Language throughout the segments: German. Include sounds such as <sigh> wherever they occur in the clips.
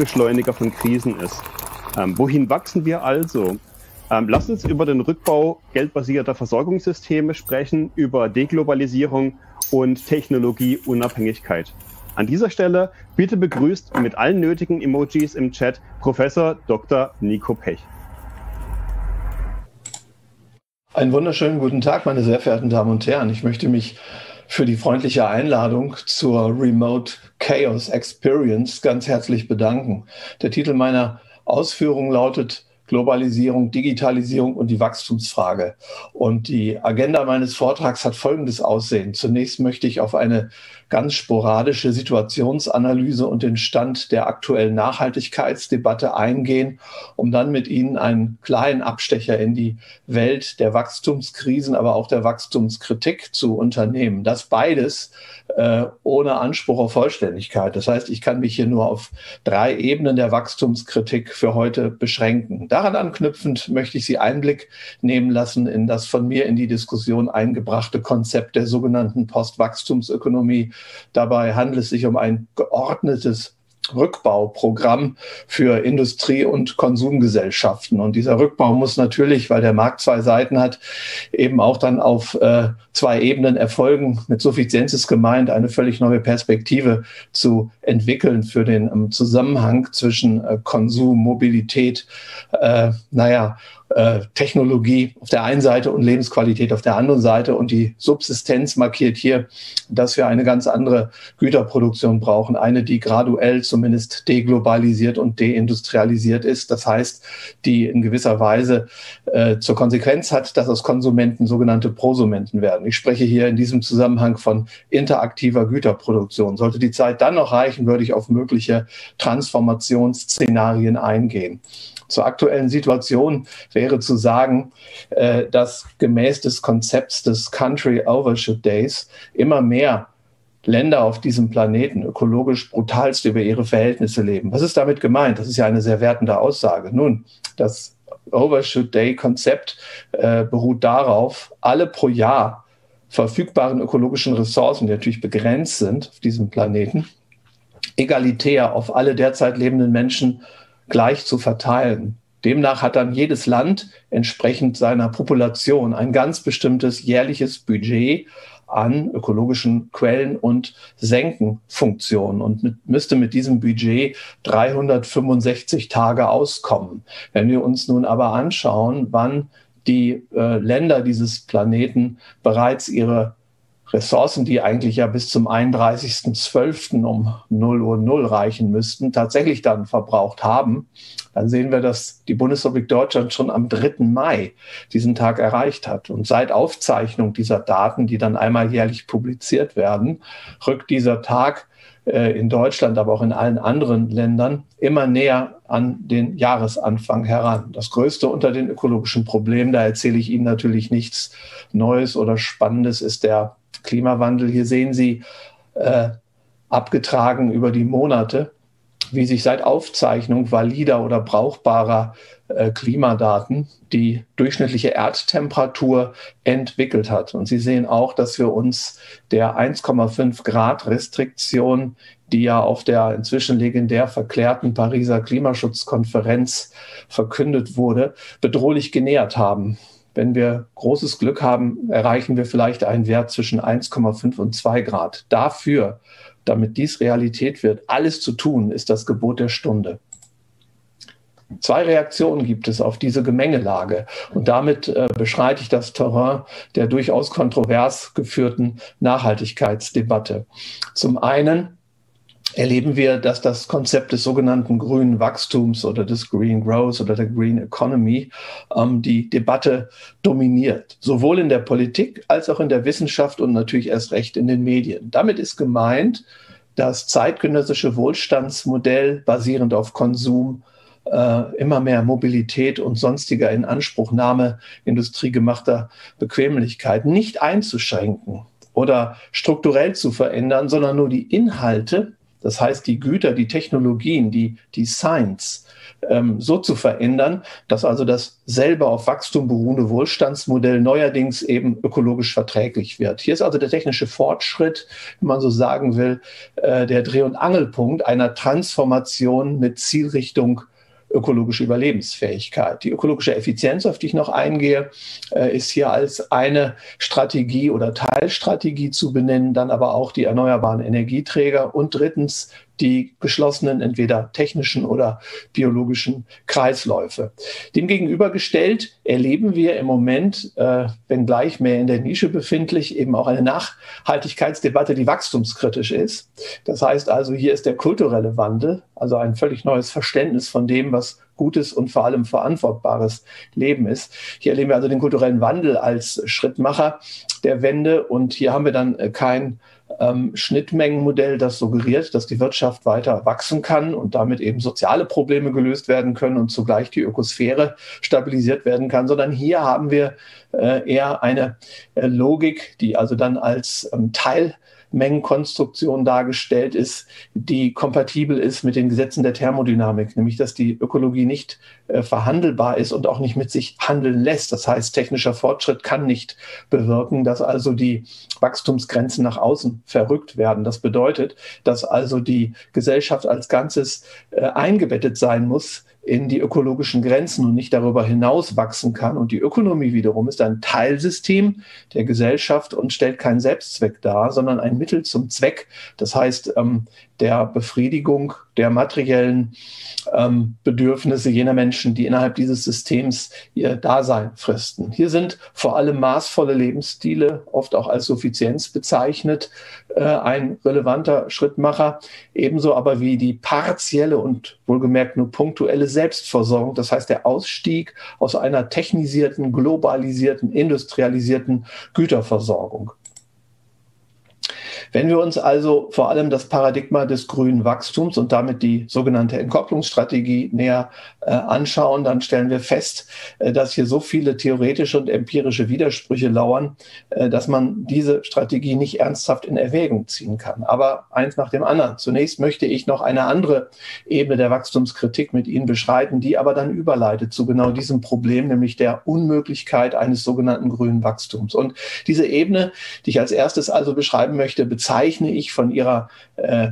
Beschleuniger von Krisen ist. Ähm, wohin wachsen wir also? Ähm, lass uns über den Rückbau geldbasierter Versorgungssysteme sprechen, über Deglobalisierung und Technologieunabhängigkeit. An dieser Stelle bitte begrüßt mit allen nötigen Emojis im Chat Professor Dr. Nico Pech. Einen wunderschönen guten Tag, meine sehr verehrten Damen und Herren. Ich möchte mich für die freundliche Einladung zur Remote Chaos Experience ganz herzlich bedanken. Der Titel meiner Ausführung lautet Globalisierung, Digitalisierung und die Wachstumsfrage. Und die Agenda meines Vortrags hat folgendes Aussehen. Zunächst möchte ich auf eine ganz sporadische Situationsanalyse und den Stand der aktuellen Nachhaltigkeitsdebatte eingehen, um dann mit Ihnen einen kleinen Abstecher in die Welt der Wachstumskrisen, aber auch der Wachstumskritik zu unternehmen. Das beides äh, ohne Anspruch auf Vollständigkeit. Das heißt, ich kann mich hier nur auf drei Ebenen der Wachstumskritik für heute beschränken. Daran anknüpfend möchte ich Sie Einblick nehmen lassen in das von mir in die Diskussion eingebrachte Konzept der sogenannten Postwachstumsökonomie. Dabei handelt es sich um ein geordnetes Rückbauprogramm für Industrie- und Konsumgesellschaften. Und dieser Rückbau muss natürlich, weil der Markt zwei Seiten hat, eben auch dann auf äh, zwei Ebenen erfolgen. Mit Suffizienz ist gemeint, eine völlig neue Perspektive zu entwickeln für den um, Zusammenhang zwischen äh, Konsum, Mobilität, äh, naja, äh, Technologie auf der einen Seite und Lebensqualität auf der anderen Seite. Und die Subsistenz markiert hier, dass wir eine ganz andere Güterproduktion brauchen. Eine, die graduell zumindest deglobalisiert und deindustrialisiert ist. Das heißt, die in gewisser Weise äh, zur Konsequenz hat, dass aus Konsumenten sogenannte Prosumenten werden. Ich spreche hier in diesem Zusammenhang von interaktiver Güterproduktion. Sollte die Zeit dann noch reichen, würde ich auf mögliche Transformationsszenarien eingehen. Zur aktuellen Situation wäre zu sagen, äh, dass gemäß des Konzepts des Country Overshoot Days immer mehr Länder auf diesem Planeten ökologisch brutalst über ihre Verhältnisse leben. Was ist damit gemeint? Das ist ja eine sehr wertende Aussage. Nun, das Overshoot Day Konzept äh, beruht darauf, alle pro Jahr verfügbaren ökologischen Ressourcen, die natürlich begrenzt sind auf diesem Planeten, egalitär auf alle derzeit lebenden Menschen gleich zu verteilen. Demnach hat dann jedes Land entsprechend seiner Population ein ganz bestimmtes jährliches Budget an ökologischen Quellen und Senkenfunktionen und mit, müsste mit diesem Budget 365 Tage auskommen. Wenn wir uns nun aber anschauen, wann die äh, Länder dieses Planeten bereits ihre Ressourcen, die eigentlich ja bis zum 31.12. um 0 Uhr 0 reichen müssten, tatsächlich dann verbraucht haben, dann sehen wir, dass die Bundesrepublik Deutschland schon am 3. Mai diesen Tag erreicht hat. Und seit Aufzeichnung dieser Daten, die dann einmal jährlich publiziert werden, rückt dieser Tag in Deutschland, aber auch in allen anderen Ländern immer näher an den Jahresanfang heran. Das größte unter den ökologischen Problemen, da erzähle ich Ihnen natürlich nichts Neues oder Spannendes, ist der Klimawandel. Hier sehen Sie äh, abgetragen über die Monate, wie sich seit Aufzeichnung valider oder brauchbarer äh, Klimadaten die durchschnittliche Erdtemperatur entwickelt hat. Und Sie sehen auch, dass wir uns der 1,5 Grad Restriktion, die ja auf der inzwischen legendär verklärten Pariser Klimaschutzkonferenz verkündet wurde, bedrohlich genähert haben. Wenn wir großes Glück haben, erreichen wir vielleicht einen Wert zwischen 1,5 und 2 Grad. Dafür, damit dies Realität wird, alles zu tun, ist das Gebot der Stunde. Zwei Reaktionen gibt es auf diese Gemengelage und damit äh, beschreite ich das Terrain der durchaus kontrovers geführten Nachhaltigkeitsdebatte. Zum einen erleben wir, dass das Konzept des sogenannten grünen Wachstums oder des Green Growth oder der Green Economy ähm, die Debatte dominiert, sowohl in der Politik als auch in der Wissenschaft und natürlich erst recht in den Medien. Damit ist gemeint, das zeitgenössische Wohlstandsmodell basierend auf Konsum, äh, immer mehr Mobilität und sonstiger Inanspruchnahme industriegemachter Bequemlichkeit nicht einzuschränken oder strukturell zu verändern, sondern nur die Inhalte Das heißt, die Güter, die Technologien, die, die Science ähm, so zu verändern, dass also das selber auf Wachstum beruhende Wohlstandsmodell neuerdings eben ökologisch verträglich wird. Hier ist also der technische Fortschritt, wenn man so sagen will, äh, der Dreh- und Angelpunkt einer Transformation mit Zielrichtung ökologische Überlebensfähigkeit. Die ökologische Effizienz, auf die ich noch eingehe, äh, ist hier als eine Strategie oder Teilstrategie zu benennen, dann aber auch die erneuerbaren Energieträger und drittens die geschlossenen, entweder technischen oder biologischen Kreisläufe. Demgegenübergestellt erleben wir im Moment, äh, wenngleich mehr in der Nische befindlich, eben auch eine Nachhaltigkeitsdebatte, die wachstumskritisch ist. Das heißt also, hier ist der kulturelle Wandel, also ein völlig neues Verständnis von dem, was gutes und vor allem verantwortbares Leben ist. Hier erleben wir also den kulturellen Wandel als Schrittmacher der Wende und hier haben wir dann äh, kein ähm, Schnittmengenmodell, das suggeriert, dass die Wirtschaft weiter wachsen kann und damit eben soziale Probleme gelöst werden können und zugleich die Ökosphäre stabilisiert werden kann, sondern hier haben wir äh, eher eine äh, Logik, die also dann als ähm, Teil Mengenkonstruktion dargestellt ist, die kompatibel ist mit den Gesetzen der Thermodynamik, nämlich dass die Ökologie nicht äh, verhandelbar ist und auch nicht mit sich handeln lässt. Das heißt, technischer Fortschritt kann nicht bewirken, dass also die Wachstumsgrenzen nach außen verrückt werden. Das bedeutet, dass also die Gesellschaft als Ganzes äh, eingebettet sein muss in die ökologischen Grenzen und nicht darüber hinaus wachsen kann. Und die Ökonomie wiederum ist ein Teilsystem der Gesellschaft und stellt keinen Selbstzweck dar, sondern ein Mittel zum Zweck. Das heißt, ähm, der Befriedigung der materiellen ähm, Bedürfnisse jener Menschen, die innerhalb dieses Systems ihr Dasein fristen. Hier sind vor allem maßvolle Lebensstile, oft auch als Suffizienz bezeichnet, äh, ein relevanter Schrittmacher, ebenso aber wie die partielle und wohlgemerkt nur punktuelle Selbstversorgung, das heißt der Ausstieg aus einer technisierten, globalisierten, industrialisierten Güterversorgung. Wenn wir uns also vor allem das Paradigma des grünen Wachstums und damit die sogenannte Entkopplungsstrategie näher äh, anschauen, dann stellen wir fest, äh, dass hier so viele theoretische und empirische Widersprüche lauern, äh, dass man diese Strategie nicht ernsthaft in Erwägung ziehen kann. Aber eins nach dem anderen. Zunächst möchte ich noch eine andere Ebene der Wachstumskritik mit Ihnen beschreiten, die aber dann überleitet zu genau diesem Problem, nämlich der Unmöglichkeit eines sogenannten grünen Wachstums. Und diese Ebene, die ich als erstes also beschreiben möchte, bezeichne ich von ihrer, äh,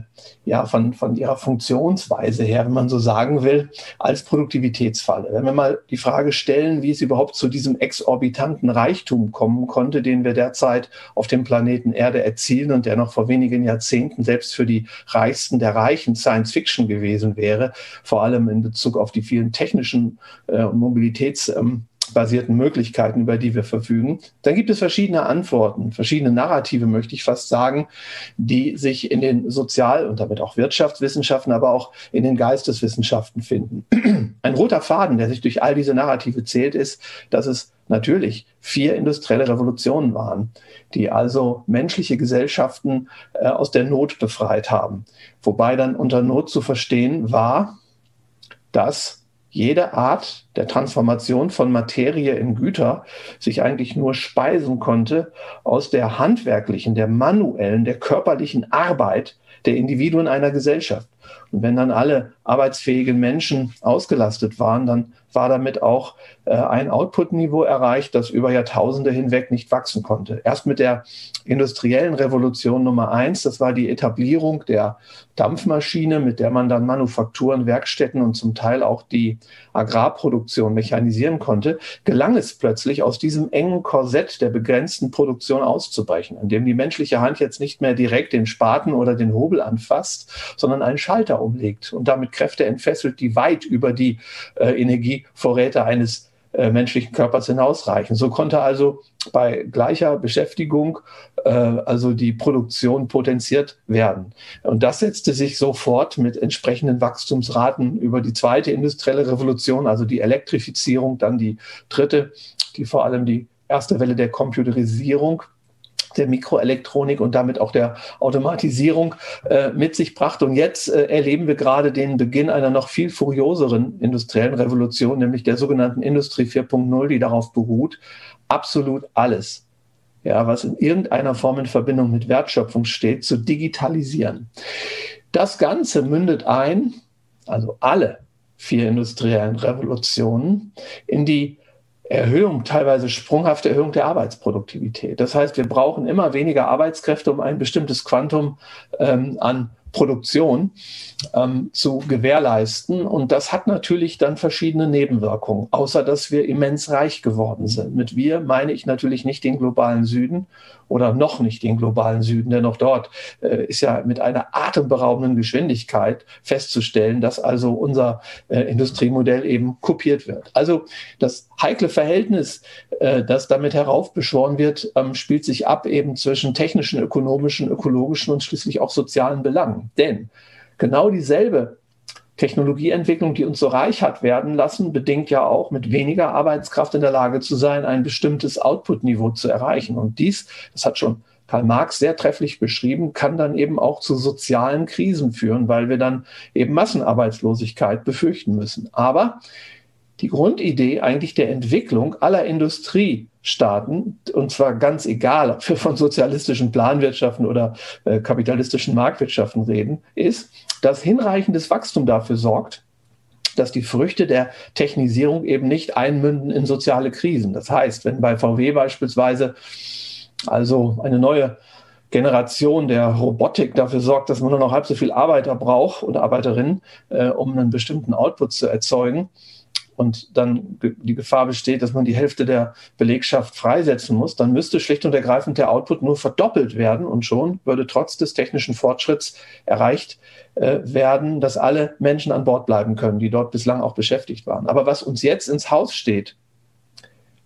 ja, von, von ihrer Funktionsweise her, wenn man so sagen will, als Produktivitätsfalle. Wenn wir mal die Frage stellen, wie es überhaupt zu diesem exorbitanten Reichtum kommen konnte, den wir derzeit auf dem Planeten Erde erzielen und der noch vor wenigen Jahrzehnten selbst für die Reichsten der Reichen Science Fiction gewesen wäre, vor allem in Bezug auf die vielen technischen äh, und Mobilitäts- ähm, basierten Möglichkeiten, über die wir verfügen, dann gibt es verschiedene Antworten, verschiedene Narrative, möchte ich fast sagen, die sich in den Sozial- und damit auch Wirtschaftswissenschaften, aber auch in den Geisteswissenschaften finden. <clears throat> Ein roter Faden, der sich durch all diese Narrative zählt, ist, dass es natürlich vier industrielle Revolutionen waren, die also menschliche Gesellschaften äh, aus der Not befreit haben. Wobei dann unter Not zu verstehen war, dass jede Art der Transformation von Materie in Güter sich eigentlich nur speisen konnte aus der handwerklichen, der manuellen, der körperlichen Arbeit der Individuen einer Gesellschaft. Und wenn dann alle arbeitsfähigen Menschen ausgelastet waren, dann war damit auch äh, ein Output-Niveau erreicht, das über Jahrtausende hinweg nicht wachsen konnte. Erst mit der industriellen Revolution Nummer eins, das war die Etablierung der Dampfmaschine, mit der man dann Manufakturen, Werkstätten und zum Teil auch die Agrarproduktion mechanisieren konnte, gelang es plötzlich, aus diesem engen Korsett der begrenzten Produktion auszubrechen, in dem die menschliche Hand jetzt nicht mehr direkt den Spaten oder den Hobel anfasst, sondern einen Schalter umlegt und damit Kräfte entfesselt, die weit über die äh, Energievorräte eines äh, menschlichen Körpers hinausreichen. So konnte also bei gleicher Beschäftigung äh, also die Produktion potenziert werden. Und das setzte sich sofort mit entsprechenden Wachstumsraten über die zweite industrielle Revolution, also die Elektrifizierung, dann die dritte, die vor allem die erste Welle der Computerisierung der Mikroelektronik und damit auch der Automatisierung äh, mit sich brachte. Und jetzt äh, erleben wir gerade den Beginn einer noch viel furioseren industriellen Revolution, nämlich der sogenannten Industrie 4.0, die darauf beruht, absolut alles, ja, was in irgendeiner Form in Verbindung mit Wertschöpfung steht, zu digitalisieren. Das Ganze mündet ein, also alle vier industriellen Revolutionen, in die Erhöhung, teilweise sprunghafte Erhöhung der Arbeitsproduktivität. Das heißt, wir brauchen immer weniger Arbeitskräfte, um ein bestimmtes Quantum ähm, an Produktion ähm, zu gewährleisten. Und das hat natürlich dann verschiedene Nebenwirkungen, außer dass wir immens reich geworden sind. Mit wir meine ich natürlich nicht den globalen Süden oder noch nicht den globalen Süden, denn auch dort äh, ist ja mit einer atemberaubenden Geschwindigkeit festzustellen, dass also unser äh, Industriemodell eben kopiert wird. Also das heikle Verhältnis, äh, das damit heraufbeschworen wird, ähm, spielt sich ab eben zwischen technischen, ökonomischen, ökologischen und schließlich auch sozialen Belangen. Denn genau dieselbe Technologieentwicklung, die uns so reich hat werden lassen, bedingt ja auch mit weniger Arbeitskraft in der Lage zu sein, ein bestimmtes Output-Niveau zu erreichen. Und dies, das hat schon Karl Marx sehr trefflich beschrieben, kann dann eben auch zu sozialen Krisen führen, weil wir dann eben Massenarbeitslosigkeit befürchten müssen. Aber die Grundidee eigentlich der Entwicklung aller Industriestaaten, und zwar ganz egal, ob wir von sozialistischen Planwirtschaften oder äh, kapitalistischen Marktwirtschaften reden, ist, dass hinreichendes Wachstum dafür sorgt, dass die Früchte der Technisierung eben nicht einmünden in soziale Krisen. Das heißt, wenn bei VW beispielsweise also eine neue Generation der Robotik dafür sorgt, dass man nur noch halb so viel Arbeiter braucht oder Arbeiterinnen, äh, um einen bestimmten Output zu erzeugen, und dann die Gefahr besteht, dass man die Hälfte der Belegschaft freisetzen muss, dann müsste schlicht und ergreifend der Output nur verdoppelt werden und schon würde trotz des technischen Fortschritts erreicht äh, werden, dass alle Menschen an Bord bleiben können, die dort bislang auch beschäftigt waren. Aber was uns jetzt ins Haus steht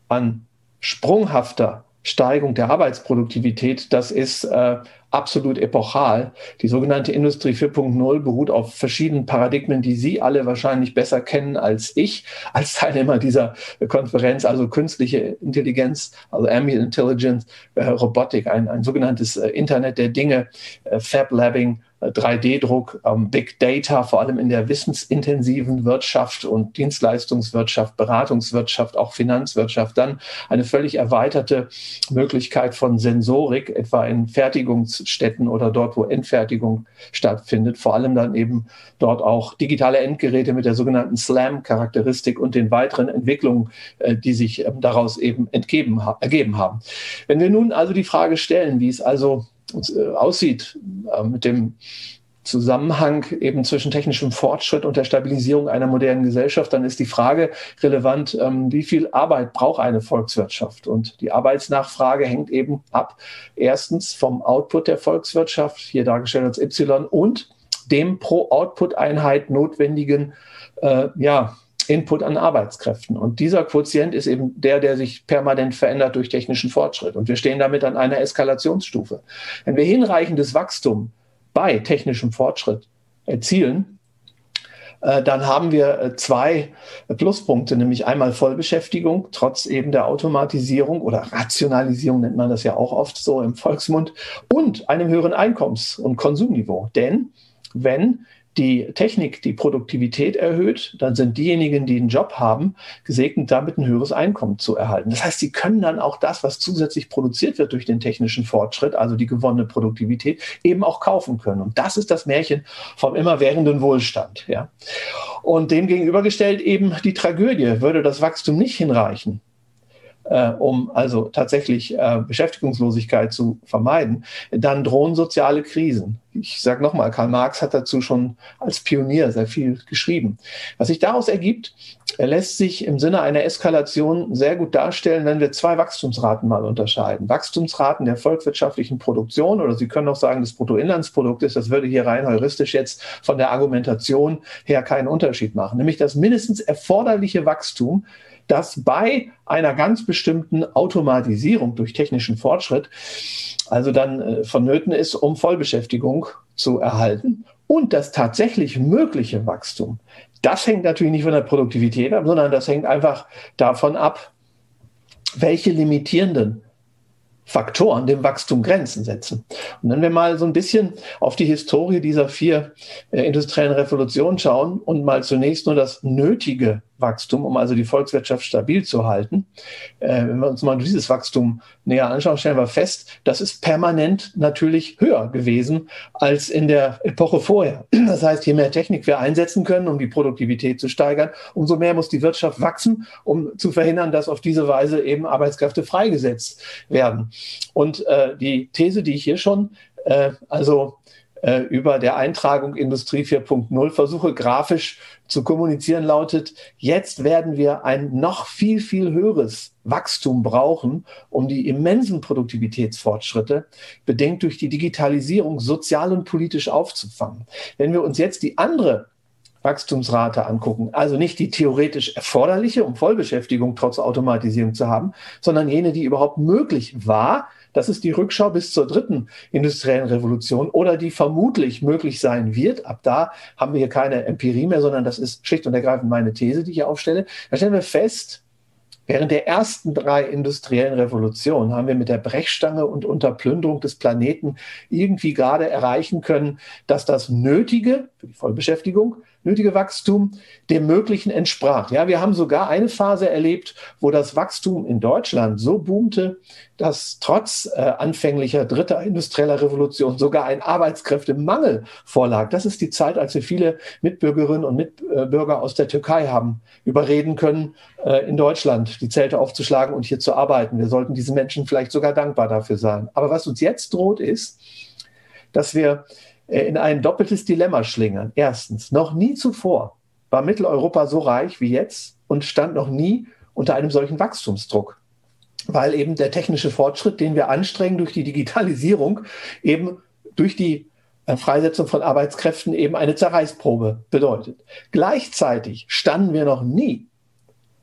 an sprunghafter Steigung der Arbeitsproduktivität, das ist äh, absolut epochal. Die sogenannte Industrie 4.0 beruht auf verschiedenen Paradigmen, die Sie alle wahrscheinlich besser kennen als ich, als Teilnehmer dieser Konferenz, also künstliche Intelligenz, also Ambient Intelligence, äh, Robotik, ein, ein sogenanntes äh, Internet der Dinge, äh, Fab Labbing, 3D-Druck, ähm, Big Data, vor allem in der wissensintensiven Wirtschaft und Dienstleistungswirtschaft, Beratungswirtschaft, auch Finanzwirtschaft, dann eine völlig erweiterte Möglichkeit von Sensorik, etwa in Fertigungsstätten oder dort, wo Endfertigung stattfindet, vor allem dann eben dort auch digitale Endgeräte mit der sogenannten SLAM-Charakteristik und den weiteren Entwicklungen, äh, die sich ähm, daraus eben entgeben, ergeben haben. Wenn wir nun also die Frage stellen, wie es also aussieht äh, mit dem Zusammenhang eben zwischen technischem Fortschritt und der Stabilisierung einer modernen Gesellschaft, dann ist die Frage relevant, ähm, wie viel Arbeit braucht eine Volkswirtschaft? Und die Arbeitsnachfrage hängt eben ab, erstens vom Output der Volkswirtschaft, hier dargestellt als Y, und dem pro Output-Einheit notwendigen äh, ja, Input an Arbeitskräften. Und dieser Quotient ist eben der, der sich permanent verändert durch technischen Fortschritt. Und wir stehen damit an einer Eskalationsstufe. Wenn wir hinreichendes Wachstum bei technischem Fortschritt erzielen, äh, dann haben wir äh, zwei Pluspunkte, nämlich einmal Vollbeschäftigung, trotz eben der Automatisierung oder Rationalisierung nennt man das ja auch oft so im Volksmund, und einem höheren Einkommens- und Konsumniveau. Denn wenn die Technik die Produktivität erhöht, dann sind diejenigen, die einen Job haben, gesegnet damit ein höheres Einkommen zu erhalten. Das heißt, sie können dann auch das, was zusätzlich produziert wird durch den technischen Fortschritt, also die gewonnene Produktivität, eben auch kaufen können. Und das ist das Märchen vom immerwährenden Wohlstand. Ja. Und dem gegenübergestellt eben die Tragödie. Würde das Wachstum nicht hinreichen, um also tatsächlich äh, Beschäftigungslosigkeit zu vermeiden, dann drohen soziale Krisen. Ich sage nochmal, Karl Marx hat dazu schon als Pionier sehr viel geschrieben. Was sich daraus ergibt, er lässt sich im Sinne einer Eskalation sehr gut darstellen, wenn wir zwei Wachstumsraten mal unterscheiden. Wachstumsraten der volkswirtschaftlichen Produktion oder Sie können auch sagen des Bruttoinlandsproduktes, das würde hier rein heuristisch jetzt von der Argumentation her keinen Unterschied machen, nämlich das mindestens erforderliche Wachstum das bei einer ganz bestimmten Automatisierung durch technischen Fortschritt also dann äh, vonnöten ist, um Vollbeschäftigung zu erhalten. Und das tatsächlich mögliche Wachstum, das hängt natürlich nicht von der Produktivität ab, sondern das hängt einfach davon ab, welche limitierenden Faktoren dem Wachstum Grenzen setzen. Und wenn wir mal so ein bisschen auf die Historie dieser vier äh, industriellen Revolutionen schauen und mal zunächst nur das nötige Wachstum, um also die Volkswirtschaft stabil zu halten. Äh, wenn wir uns mal dieses Wachstum näher anschauen, stellen wir fest, das ist permanent natürlich höher gewesen als in der Epoche vorher. <clears throat> Das heißt, je mehr Technik wir einsetzen können, um die Produktivität zu steigern, umso mehr muss die Wirtschaft wachsen, um zu verhindern, dass auf diese Weise eben Arbeitskräfte freigesetzt werden. Und äh, die These, die ich hier schon äh, also äh, über der Eintragung Industrie 4.0 versuche grafisch zu kommunizieren, lautet, jetzt werden wir ein noch viel, viel höheres Wachstum brauchen, um die immensen Produktivitätsfortschritte, bedingt durch die Digitalisierung, sozial und politisch aufzufangen. Wenn wir uns jetzt die andere Wachstumsrate angucken. Also nicht die theoretisch erforderliche, um Vollbeschäftigung trotz Automatisierung zu haben, sondern jene, die überhaupt möglich war, das ist die Rückschau bis zur dritten industriellen Revolution oder die vermutlich möglich sein wird. Ab da haben wir hier keine Empirie mehr, sondern das ist schlicht und ergreifend meine These, die ich hier aufstelle. Da stellen wir fest, Während der ersten drei industriellen Revolutionen haben wir mit der Brechstange und Unterplünderung des Planeten irgendwie gerade erreichen können, dass das Nötige für die Vollbeschäftigung nötige Wachstum dem Möglichen entsprach. Ja, wir haben sogar eine Phase erlebt, wo das Wachstum in Deutschland so boomte, dass trotz äh, anfänglicher dritter industrieller Revolution sogar ein Arbeitskräftemangel vorlag. Das ist die Zeit, als wir viele Mitbürgerinnen und Mitbürger aus der Türkei haben überreden können, äh, in Deutschland die Zelte aufzuschlagen und hier zu arbeiten. Wir sollten diesen Menschen vielleicht sogar dankbar dafür sein. Aber was uns jetzt droht, ist, dass wir in ein doppeltes Dilemma schlingern. Erstens, noch nie zuvor war Mitteleuropa so reich wie jetzt und stand noch nie unter einem solchen Wachstumsdruck, weil eben der technische Fortschritt, den wir anstrengen durch die Digitalisierung, eben durch die äh, Freisetzung von Arbeitskräften eben eine Zerreißprobe bedeutet. Gleichzeitig standen wir noch nie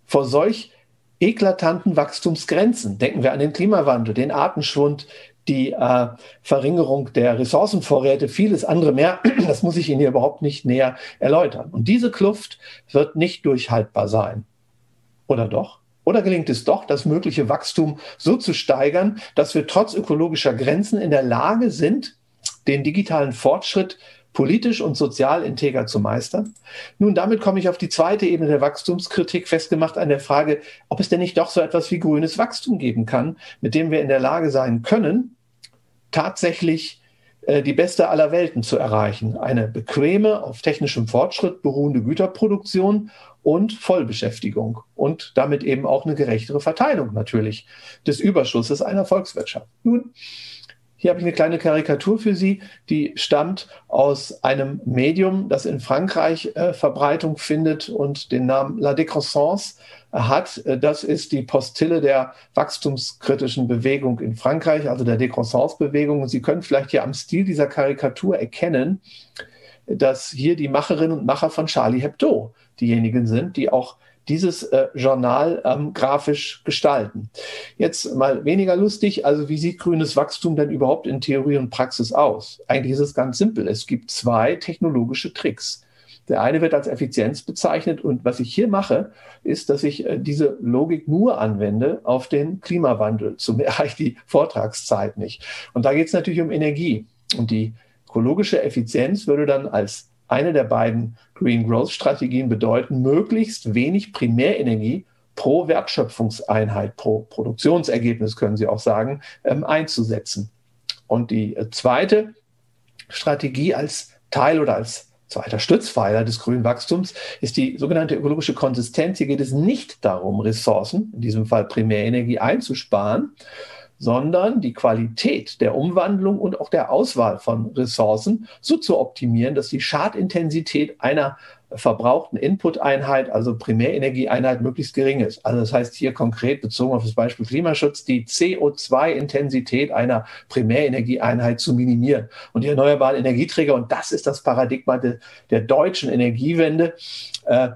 vor solch eklatanten Wachstumsgrenzen. Denken wir an den Klimawandel, den Artenschwund, die äh, Verringerung der Ressourcenvorräte, vieles andere mehr. <clears throat> Das muss ich Ihnen hier überhaupt nicht näher erläutern. Und diese Kluft wird nicht durchhaltbar sein. Oder doch? Oder gelingt es doch, das mögliche Wachstum so zu steigern, dass wir trotz ökologischer Grenzen in der Lage sind, den digitalen Fortschritt politisch und sozial integer zu meistern? Nun, damit komme ich auf die zweite Ebene der Wachstumskritik, festgemacht an der Frage, ob es denn nicht doch so etwas wie grünes Wachstum geben kann, mit dem wir in der Lage sein können, tatsächlich äh, die beste aller Welten zu erreichen. Eine bequeme, auf technischem Fortschritt beruhende Güterproduktion und Vollbeschäftigung und damit eben auch eine gerechtere Verteilung natürlich des Überschusses einer Volkswirtschaft. Nun, hier habe ich eine kleine Karikatur für Sie, die stammt aus einem Medium, das in Frankreich äh, Verbreitung findet und den Namen La Décroissance hat. Äh, das ist die Postille der wachstumskritischen Bewegung in Frankreich, also der Décroissance-Bewegung. Und Sie können vielleicht hier am Stil dieser Karikatur erkennen, dass hier die Macherinnen und Macher von Charlie Hebdo diejenigen sind, die auch dieses äh, Journal ähm, grafisch gestalten. Jetzt mal weniger lustig, also wie sieht grünes Wachstum denn überhaupt in Theorie und Praxis aus? Eigentlich ist es ganz simpel. Es gibt zwei technologische Tricks. Der eine wird als Effizienz bezeichnet und was ich hier mache, ist, dass ich äh, diese Logik nur anwende auf den Klimawandel. Zu mehr <laughs> reicht die Vortragszeit nicht. Und da geht es natürlich um Energie. Und die ökologische Effizienz würde dann als eine der beiden Green Growth Strategien bedeuten, möglichst wenig Primärenergie pro Wertschöpfungseinheit, pro Produktionsergebnis, können Sie auch sagen, ähm, einzusetzen. Und die äh, zweite Strategie als Teil oder als zweiter Stützpfeiler des grünen Wachstums ist die sogenannte ökologische Konsistenz. Hier geht es nicht darum, Ressourcen, in diesem Fall Primärenergie, einzusparen, sondern die Qualität der Umwandlung und auch der Auswahl von Ressourcen so zu optimieren, dass die Schadintensität einer verbrauchten Input-Einheit, also Primärenergieeinheit, möglichst gering ist. Also das heißt hier konkret bezogen auf das Beispiel Klimaschutz, die CO2-Intensität einer Primärenergieeinheit zu minimieren. Und die erneuerbaren Energieträger, und das ist das Paradigma de, der deutschen Energiewende, äh,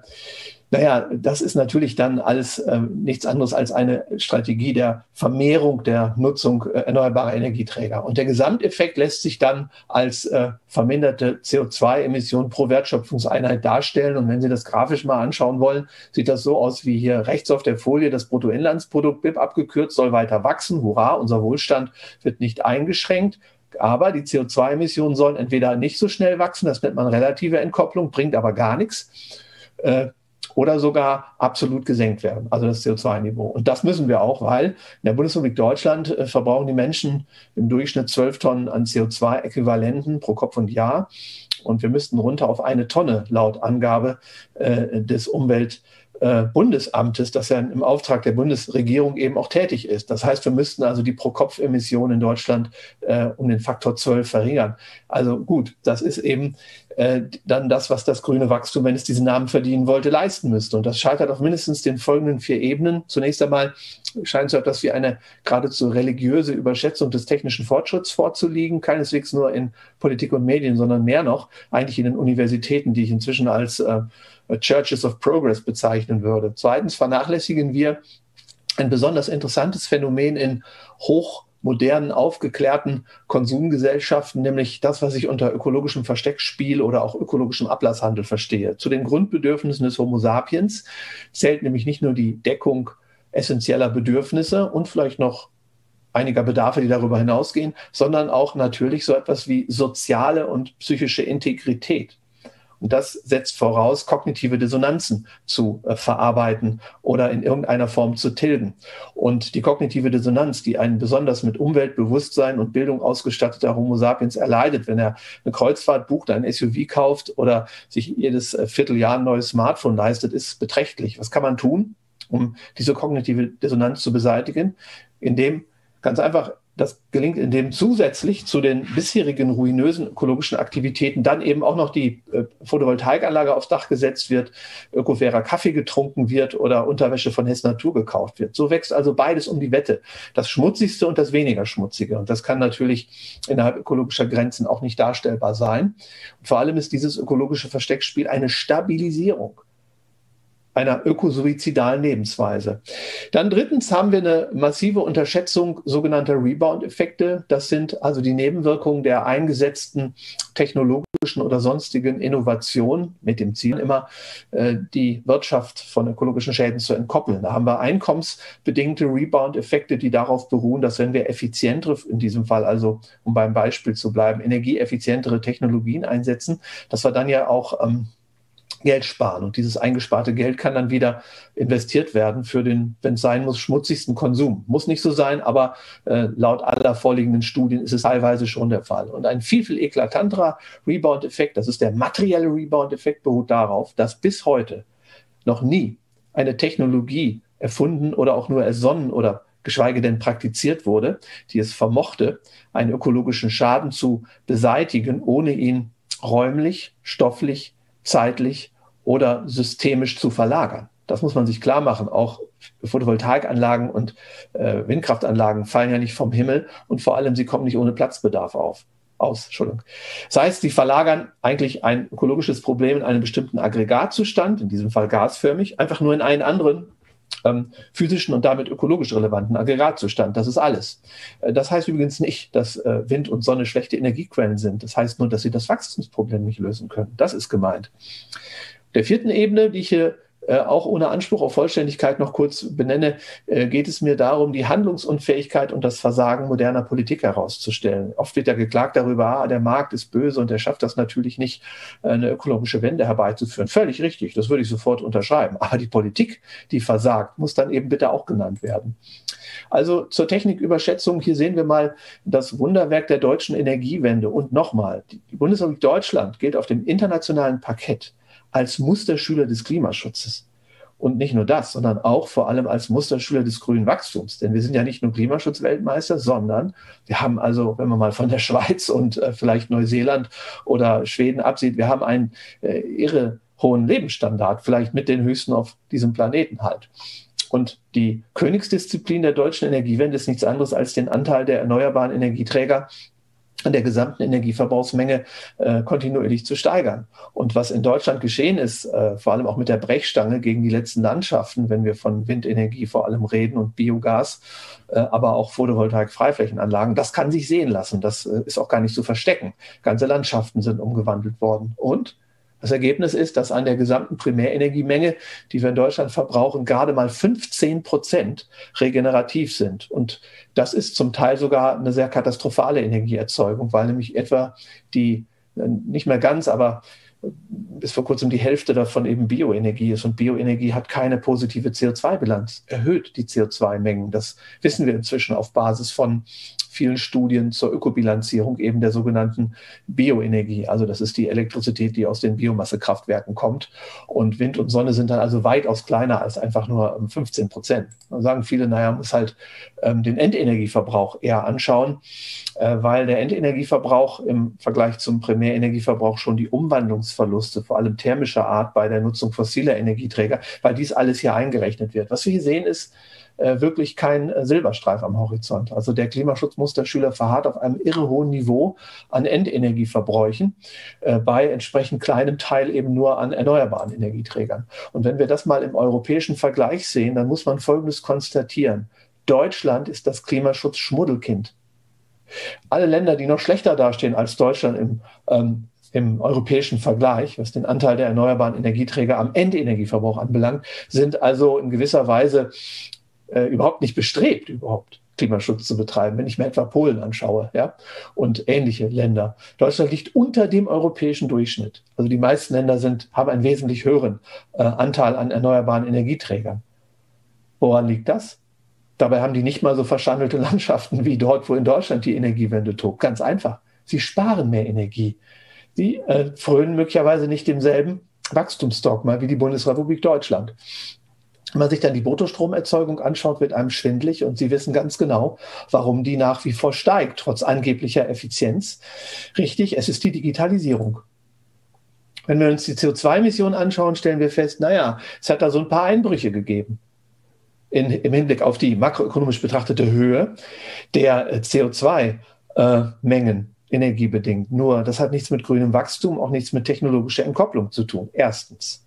naja, das ist natürlich dann alles äh, nichts anderes als eine Strategie der Vermehrung der Nutzung äh, erneuerbarer Energieträger. Und der Gesamteffekt lässt sich dann als äh, verminderte CO2-Emissionen pro Wertschöpfungseinheit darstellen. Und wenn Sie das grafisch mal anschauen wollen, sieht das so aus wie hier rechts auf der Folie. Das Bruttoinlandsprodukt, BIP abgekürzt, soll weiter wachsen. Hurra, unser Wohlstand wird nicht eingeschränkt. Aber die CO2-Emissionen sollen entweder nicht so schnell wachsen, das nennt man relative Entkopplung, bringt aber gar nichts. Äh, oder sogar absolut gesenkt werden, also das CO2-Niveau. Und das müssen wir auch, weil in der Bundesrepublik Deutschland äh, verbrauchen die Menschen im Durchschnitt 12 Tonnen an CO2-Äquivalenten pro Kopf und Jahr. Und wir müssten runter auf eine Tonne laut Angabe äh, des Umwelt- äh, Bundesamtes, das ja im Auftrag der Bundesregierung eben auch tätig ist. Das heißt, wir müssten also die Pro-Kopf-Emissionen in Deutschland äh, um den Faktor 12 verringern. Also gut, das ist eben äh, dann das, was das grüne Wachstum, wenn es diesen Namen verdienen wollte, leisten müsste. Und das scheitert auf mindestens den folgenden vier Ebenen. Zunächst einmal scheint so etwas wie eine geradezu religiöse Überschätzung des technischen Fortschritts vorzuliegen, keineswegs nur in Politik und Medien, sondern mehr noch eigentlich in den Universitäten, die ich inzwischen als äh, Churches of Progress bezeichnen würde. Zweitens vernachlässigen wir ein besonders interessantes Phänomen in hoch modernen, aufgeklärten Konsumgesellschaften, nämlich das, was ich unter ökologischem Versteckspiel oder auch ökologischem Ablasshandel verstehe. Zu den Grundbedürfnissen des Homo sapiens zählt nämlich nicht nur die Deckung essentieller Bedürfnisse und vielleicht noch einiger Bedarfe, die darüber hinausgehen, sondern auch natürlich so etwas wie soziale und psychische Integrität. Und das setzt voraus, kognitive Dissonanzen zu äh, verarbeiten oder in irgendeiner Form zu tilgen. Und die kognitive Dissonanz, die ein besonders mit Umweltbewusstsein und Bildung ausgestatteter Homo sapiens erleidet, wenn er eine Kreuzfahrt bucht, ein SUV kauft oder sich jedes äh, Vierteljahr ein neues Smartphone leistet, ist beträchtlich. Was kann man tun, um diese kognitive Dissonanz zu beseitigen? Indem ganz einfach das gelingt, indem zusätzlich zu den bisherigen ruinösen ökologischen Aktivitäten dann eben auch noch die äh, Photovoltaikanlage aufs Dach gesetzt wird, ökofairer Kaffee getrunken wird oder Unterwäsche von Hess Natur gekauft wird. So wächst also beides um die Wette. Das Schmutzigste und das weniger Schmutzige. Und das kann natürlich innerhalb ökologischer Grenzen auch nicht darstellbar sein. Und vor allem ist dieses ökologische Versteckspiel eine Stabilisierung einer ökosuizidalen Lebensweise. Dann drittens haben wir eine massive Unterschätzung sogenannter Rebound-Effekte. Das sind also die Nebenwirkungen der eingesetzten technologischen oder sonstigen Innovationen mit dem Ziel immer, äh, die Wirtschaft von ökologischen Schäden zu entkoppeln. Da haben wir einkommensbedingte Rebound-Effekte, die darauf beruhen, dass wenn wir effizientere, in diesem Fall also, um beim Beispiel zu bleiben, energieeffizientere Technologien einsetzen, dass wir dann ja auch ähm, Geld sparen. Und dieses eingesparte Geld kann dann wieder investiert werden für den, wenn es sein muss, schmutzigsten Konsum. Muss nicht so sein, aber äh, laut aller vorliegenden Studien ist es teilweise schon der Fall. Und ein viel, viel eklatanterer Rebound-Effekt, das ist der materielle Rebound-Effekt, beruht darauf, dass bis heute noch nie eine Technologie erfunden oder auch nur ersonnen oder geschweige denn praktiziert wurde, die es vermochte, einen ökologischen Schaden zu beseitigen, ohne ihn räumlich, stofflich, zeitlich oder systemisch zu verlagern. Das muss man sich klar machen. Auch Photovoltaikanlagen und äh, Windkraftanlagen fallen ja nicht vom Himmel und vor allem sie kommen nicht ohne Platzbedarf auf. Aus, Entschuldigung. Das heißt, sie verlagern eigentlich ein ökologisches Problem in einem bestimmten Aggregatzustand, in diesem Fall gasförmig, einfach nur in einen anderen ähm, physischen und damit ökologisch relevanten Aggregatzustand. Das ist alles. Äh, das heißt übrigens nicht, dass äh, Wind und Sonne schlechte Energiequellen sind. Das heißt nur, dass sie das Wachstumsproblem nicht lösen können. Das ist gemeint. Der vierten Ebene, die ich hier äh, auch ohne Anspruch auf Vollständigkeit noch kurz benenne, äh, geht es mir darum, die Handlungsunfähigkeit und das Versagen moderner Politik herauszustellen. Oft wird ja geklagt darüber, ah, der Markt ist böse und er schafft das natürlich nicht, eine ökologische Wende herbeizuführen. Völlig richtig, das würde ich sofort unterschreiben. Aber die Politik, die versagt, muss dann eben bitte auch genannt werden. Also zur Techniküberschätzung, hier sehen wir mal das Wunderwerk der deutschen Energiewende. Und nochmal, die Bundesrepublik Deutschland gilt auf dem internationalen Parkett als Musterschüler des Klimaschutzes. Und nicht nur das, sondern auch vor allem als Musterschüler des grünen Wachstums. Denn wir sind ja nicht nur Klimaschutzweltmeister, sondern wir haben also, wenn man mal von der <laughs> Schweiz und äh, vielleicht Neuseeland oder Schweden absieht, wir haben einen äh, irre hohen Lebensstandard, vielleicht mit den höchsten auf diesem Planeten halt. Und die Königsdisziplin der deutschen Energiewende ist nichts anderes als den Anteil der erneuerbaren Energieträger der gesamten Energieverbrauchsmenge äh, kontinuierlich zu steigern. Und was in Deutschland geschehen ist, äh, vor allem auch mit der Brechstange gegen die letzten Landschaften, wenn wir von Windenergie vor allem reden und Biogas, äh, aber auch Photovoltaik-Freiflächenanlagen, das kann sich sehen lassen. Das äh, ist auch gar nicht zu verstecken. Ganze Landschaften sind umgewandelt worden. Und das Ergebnis ist, dass an der gesamten Primärenergiemenge, die wir in Deutschland verbrauchen, gerade mal 15 Prozent regenerativ sind. Und das ist zum Teil sogar eine sehr katastrophale Energieerzeugung, weil nämlich etwa die, äh, nicht mehr ganz, aber bis vor kurzem die Hälfte davon eben Bioenergie ist. Und Bioenergie hat keine positive CO2-Bilanz, erhöht die CO2-Mengen. Das wissen wir inzwischen auf Basis von vielen Studien zur Ökobilanzierung eben der sogenannten Bioenergie. Also das ist die Elektrizität, die aus den Biomassekraftwerken kommt. Und Wind und Sonne sind dann also weitaus kleiner als einfach nur 15 ähm, Prozent. Dann sagen viele, naja, man muss halt ähm, den Endenergieverbrauch eher anschauen, äh, weil der Endenergieverbrauch im Vergleich zum Primärenergieverbrauch schon die Umwandlungsverluste, vor allem thermischer Art bei der Nutzung fossiler Energieträger, weil dies alles hier eingerechnet wird. Was wir hier sehen ist, äh, wirklich kein äh, Silberstreif am Horizont. Also der Klimaschutzmusterschüler verharrt auf einem irre hohen Niveau an Endenergieverbräuchen, äh, bei entsprechend kleinem Teil eben nur an erneuerbaren Energieträgern. Und wenn wir das mal im europäischen Vergleich sehen, dann muss man Folgendes konstatieren. Deutschland ist das Klimaschutz-Schmuddelkind. Alle Länder, die noch schlechter dastehen als Deutschland im, ähm, im europäischen Vergleich, was den Anteil der erneuerbaren Energieträger am Endenergieverbrauch anbelangt, sind also in gewisser Weise äh, überhaupt nicht bestrebt, überhaupt Klimaschutz zu betreiben, wenn ich mir etwa Polen anschaue, ja, und ähnliche Länder. Deutschland liegt unter dem europäischen Durchschnitt. Also die meisten Länder sind, haben einen wesentlich höheren äh, Anteil an erneuerbaren Energieträgern. Woran liegt das? Dabei haben die nicht mal so verschandelte <laughs> Landschaften wie dort, wo in Deutschland die Energiewende tobt. Ganz einfach. Sie sparen mehr Energie. Sie äh, frönen möglicherweise nicht demselben Wachstumsdogma wie die Bundesrepublik Deutschland. Wenn man sich dann die Bruttostromerzeugung anschaut, wird einem schwindlig und Sie wissen ganz genau, warum die nach wie vor steigt, trotz angeblicher Effizienz. Richtig, es ist die Digitalisierung. Wenn wir uns die CO2-Emissionen anschauen, stellen wir fest, naja, es hat da so ein paar Einbrüche gegeben. In, Im Hinblick auf die makroökonomisch betrachtete Höhe der äh, CO2-Mengen, äh, energiebedingt. Nur, das hat nichts mit grünem Wachstum, auch nichts mit technologischer Entkopplung zu tun. Erstens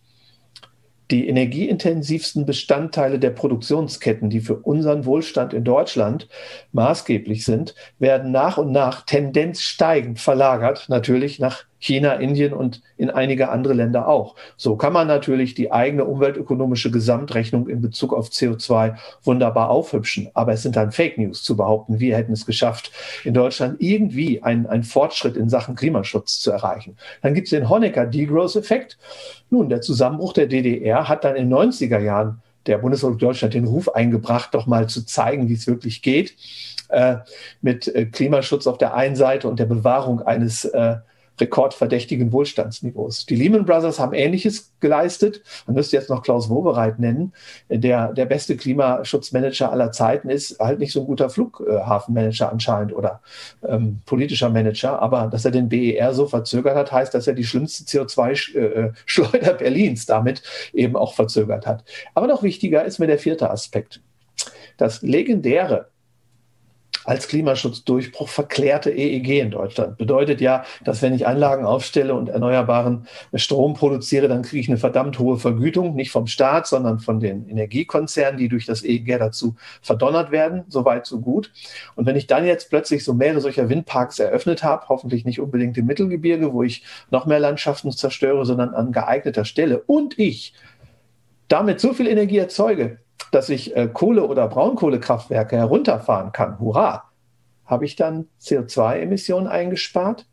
die energieintensivsten Bestandteile der Produktionsketten, die für unseren Wohlstand in Deutschland maßgeblich sind, werden nach und nach Tendenz steigend verlagert, natürlich nach China, Indien und in einige andere Länder auch. So kann man natürlich die eigene umweltökonomische Gesamtrechnung in Bezug auf CO2 wunderbar aufhübschen. Aber es sind dann Fake News zu behaupten, wir hätten es geschafft, in Deutschland irgendwie einen, einen Fortschritt in Sachen Klimaschutz zu erreichen. Dann gibt es den Honecker-Degrowth-Effekt. Nun, der Zusammenbruch der DDR hat dann in den 90er Jahren der Bundesrepublik Deutschland den Ruf eingebracht, doch mal zu zeigen, wie es wirklich geht, äh, mit äh, Klimaschutz auf der einen Seite und der Bewahrung eines äh, rekordverdächtigen Wohlstandsniveaus. Die Lehman Brothers haben Ähnliches geleistet. Man müsste jetzt noch Klaus Wobereit nennen, der der beste Klimaschutzmanager aller Zeiten ist, halt nicht so ein guter Flughafenmanager anscheinend oder ähm, politischer Manager. Aber dass er den BER so verzögert hat, heißt, dass er die schlimmste CO2-Schleuder äh, Berlins damit eben auch verzögert hat. Aber noch wichtiger ist mir der vierte Aspekt. Das legendäre als Klimaschutzdurchbruch verklärte EEG in Deutschland. Bedeutet ja, dass wenn ich Anlagen aufstelle und erneuerbaren Strom produziere, dann kriege ich eine verdammt hohe Vergütung, nicht vom Staat, sondern von den Energiekonzernen, die durch das EEG dazu verdonnert werden. Soweit, so gut. Und wenn ich dann jetzt plötzlich so mehrere solcher Windparks eröffnet habe, hoffentlich nicht unbedingt im Mittelgebirge, wo ich noch mehr Landschaften zerstöre, sondern an geeigneter Stelle und ich damit so viel Energie erzeuge, dass ich äh, Kohle- oder Braunkohlekraftwerke herunterfahren kann, hurra, habe ich dann CO2-Emissionen eingespart?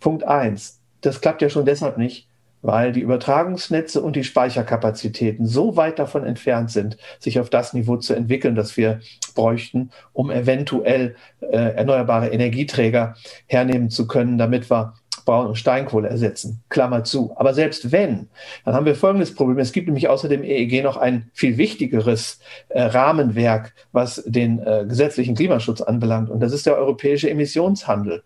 Punkt eins. Das klappt ja schon deshalb nicht, weil die Übertragungsnetze und die Speicherkapazitäten so weit davon entfernt sind, sich auf das Niveau zu entwickeln, das wir bräuchten, um eventuell äh, erneuerbare Energieträger hernehmen zu können, damit wir Braun- und Steinkohle ersetzen. Klammer zu. Aber selbst wenn, dann haben wir folgendes Problem. Es gibt nämlich außer dem EEG noch ein viel wichtigeres äh, Rahmenwerk, was den äh, gesetzlichen Klimaschutz anbelangt. Und das ist der europäische Emissionshandel.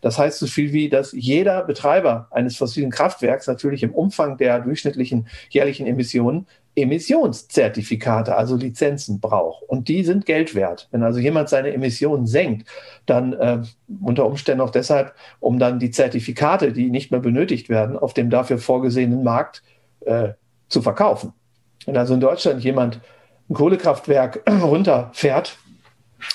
Das heißt so viel wie, dass jeder Betreiber eines fossilen Kraftwerks natürlich im Umfang der durchschnittlichen jährlichen Emissionen Emissionszertifikate, also Lizenzen braucht. Und die sind Geld wert. Wenn also jemand seine Emissionen senkt, dann äh, unter Umständen auch deshalb, um dann die Zertifikate, die nicht mehr benötigt werden, auf dem dafür vorgesehenen Markt äh, zu verkaufen. Wenn also in Deutschland jemand ein Kohlekraftwerk <clears throat> runterfährt,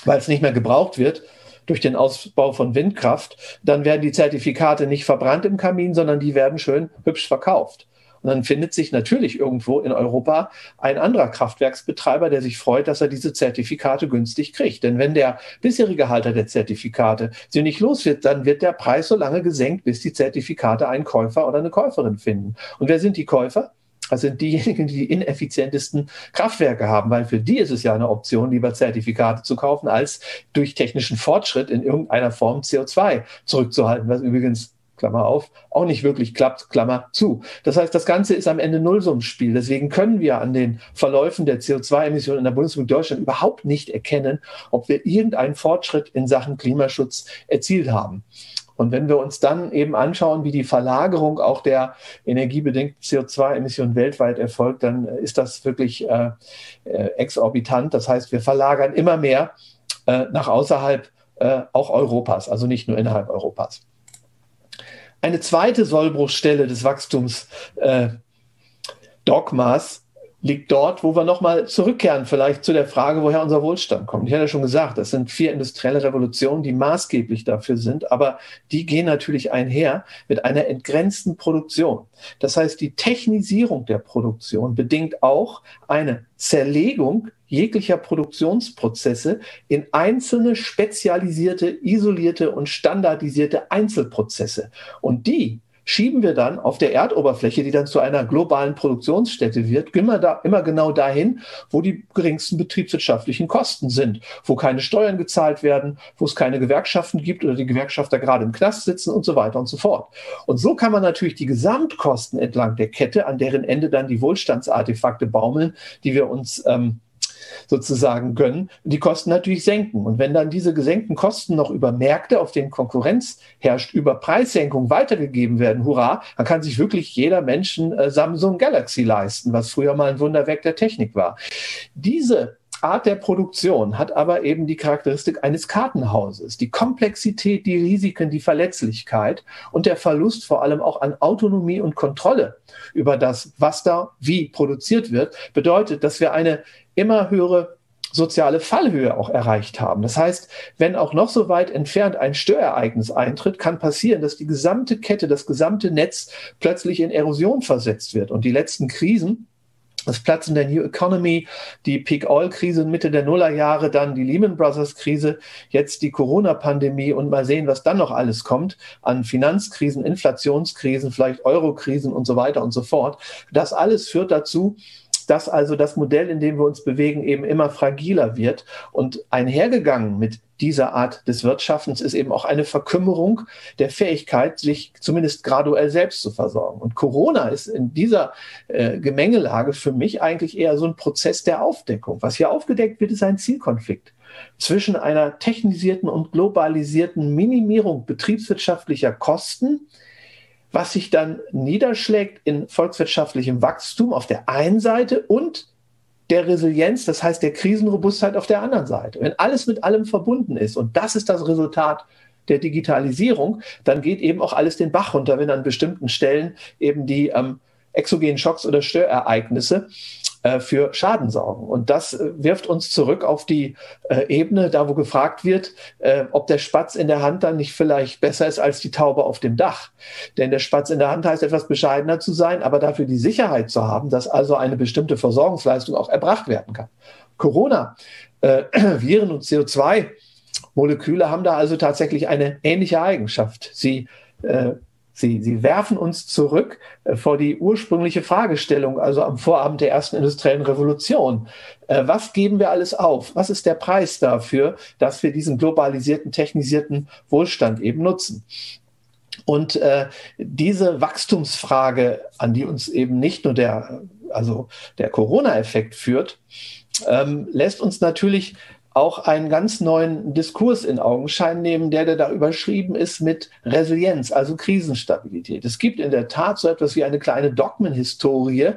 weil es nicht mehr gebraucht wird, durch den Ausbau von Windkraft, dann werden die Zertifikate nicht verbrannt im Kamin, sondern die werden schön hübsch verkauft. Und dann findet sich natürlich irgendwo in Europa ein anderer Kraftwerksbetreiber, der sich freut, dass er diese Zertifikate günstig kriegt. Denn wenn der bisherige Halter der Zertifikate sie nicht los wird, dann wird der Preis so lange gesenkt, bis die Zertifikate einen Käufer oder eine Käuferin finden. Und wer sind die Käufer? Das sind diejenigen, die die ineffizientesten Kraftwerke haben, weil für die ist es ja eine Option, lieber Zertifikate zu kaufen, als durch technischen Fortschritt in irgendeiner Form CO2 zurückzuhalten, was übrigens Klammer auf, auch nicht wirklich klappt, Klammer zu. Das heißt, das Ganze ist am Ende Nullsummenspiel. Deswegen können wir an den Verläufen der CO2-Emissionen in der Bundesrepublik Deutschland überhaupt nicht erkennen, ob wir irgendeinen Fortschritt in Sachen Klimaschutz erzielt haben. Und wenn wir uns dann eben anschauen, wie die Verlagerung auch der energiebedingten CO2-Emissionen weltweit erfolgt, dann ist das wirklich äh, äh, exorbitant. Das heißt, wir verlagern immer mehr äh, nach außerhalb äh, auch Europas, also nicht nur innerhalb Europas. Eine zweite Sollbruchstelle des Wachstumsdogmas äh, liegt dort, wo wir nochmal zurückkehren, vielleicht zu der Frage, woher unser Wohlstand kommt. Ich hatte ja schon gesagt, das sind vier industrielle Revolutionen, die maßgeblich dafür sind, aber die gehen natürlich einher mit einer entgrenzten Produktion. Das heißt, die Technisierung der Produktion bedingt auch eine Zerlegung jeglicher Produktionsprozesse in einzelne spezialisierte, isolierte und standardisierte Einzelprozesse. Und die schieben wir dann auf der Erdoberfläche, die dann zu einer globalen Produktionsstätte wird, immer, da, immer genau dahin, wo die geringsten betriebswirtschaftlichen Kosten sind, wo keine Steuern gezahlt werden, wo es keine Gewerkschaften gibt oder die Gewerkschafter gerade im Knast sitzen und so weiter und so fort. Und so kann man natürlich die Gesamtkosten entlang der Kette, an deren Ende dann die Wohlstandsartefakte baumeln, die wir uns ähm, sozusagen gönnen, die Kosten natürlich senken. Und wenn dann diese gesenkten Kosten noch über Märkte, auf denen Konkurrenz herrscht, über Preissenkung weitergegeben werden, hurra, dann kann sich wirklich jeder Mensch äh, Samsung Galaxy leisten, was früher mal ein Wunderwerk der Technik war. Diese Art der Produktion hat aber eben die Charakteristik eines Kartenhauses. Die Komplexität, die Risiken, die Verletzlichkeit und der Verlust vor allem auch an Autonomie und Kontrolle über das, was da wie produziert wird, bedeutet, dass wir eine immer höhere soziale Fallhöhe auch erreicht haben. Das heißt, wenn auch noch so weit entfernt ein Störereignis eintritt, kann passieren, dass die gesamte Kette, das gesamte Netz plötzlich in Erosion versetzt wird. Und die letzten Krisen, das Platzen der New Economy, die Peak Oil Krise Mitte der Nullerjahre, dann die Lehman Brothers Krise, jetzt die Corona Pandemie und mal sehen, was dann noch alles kommt an Finanzkrisen, Inflationskrisen, vielleicht Eurokrisen und so weiter und so fort. Das alles führt dazu, dass also das Modell, in dem wir uns bewegen, eben immer fragiler wird. Und einhergegangen mit dieser Art des Wirtschaftens ist eben auch eine Verkümmerung der Fähigkeit, sich zumindest graduell selbst zu versorgen. Und Corona ist in dieser äh, Gemengelage für mich eigentlich eher so ein Prozess der Aufdeckung. Was hier aufgedeckt wird, ist ein Zielkonflikt zwischen einer technisierten und globalisierten Minimierung betriebswirtschaftlicher Kosten was sich dann niederschlägt in volkswirtschaftlichem Wachstum auf der einen Seite und der Resilienz, das heißt der Krisenrobustheit auf der anderen Seite. Wenn alles mit allem verbunden ist und das ist das Resultat der Digitalisierung, dann geht eben auch alles den Bach runter, wenn an bestimmten Stellen eben die ähm, exogenen Schocks oder Störereignisse äh, für Schaden sorgen. Und das äh, wirft uns zurück auf die äh, Ebene, da wo gefragt wird, ob der Spatz in der Hand dann nicht vielleicht besser ist als die Taube auf dem Dach. Denn der Spatz in der Hand heißt etwas bescheidener zu sein, aber dafür die Sicherheit zu haben, dass also eine bestimmte Versorgungsleistung auch erbracht werden kann. Corona, äh, <clears throat> Viren und CO2 Moleküle haben da also tatsächlich eine ähnliche Eigenschaft. Sie äh, Sie, sie werfen uns zurück äh, vor die ursprüngliche Fragestellung, also am Vorabend der ersten industriellen Revolution. Äh, was geben wir alles auf? Was ist der Preis dafür, dass wir diesen globalisierten, technisierten Wohlstand eben nutzen? Und äh, diese Wachstumsfrage, an die uns eben nicht nur der, also der Corona-Effekt führt, ähm, lässt uns natürlich auch einen ganz neuen Diskurs in Augenschein nehmen, der, der da überschrieben ist mit Resilienz, also Krisenstabilität. Es gibt in der Tat so etwas wie eine kleine Dogmenhistorie,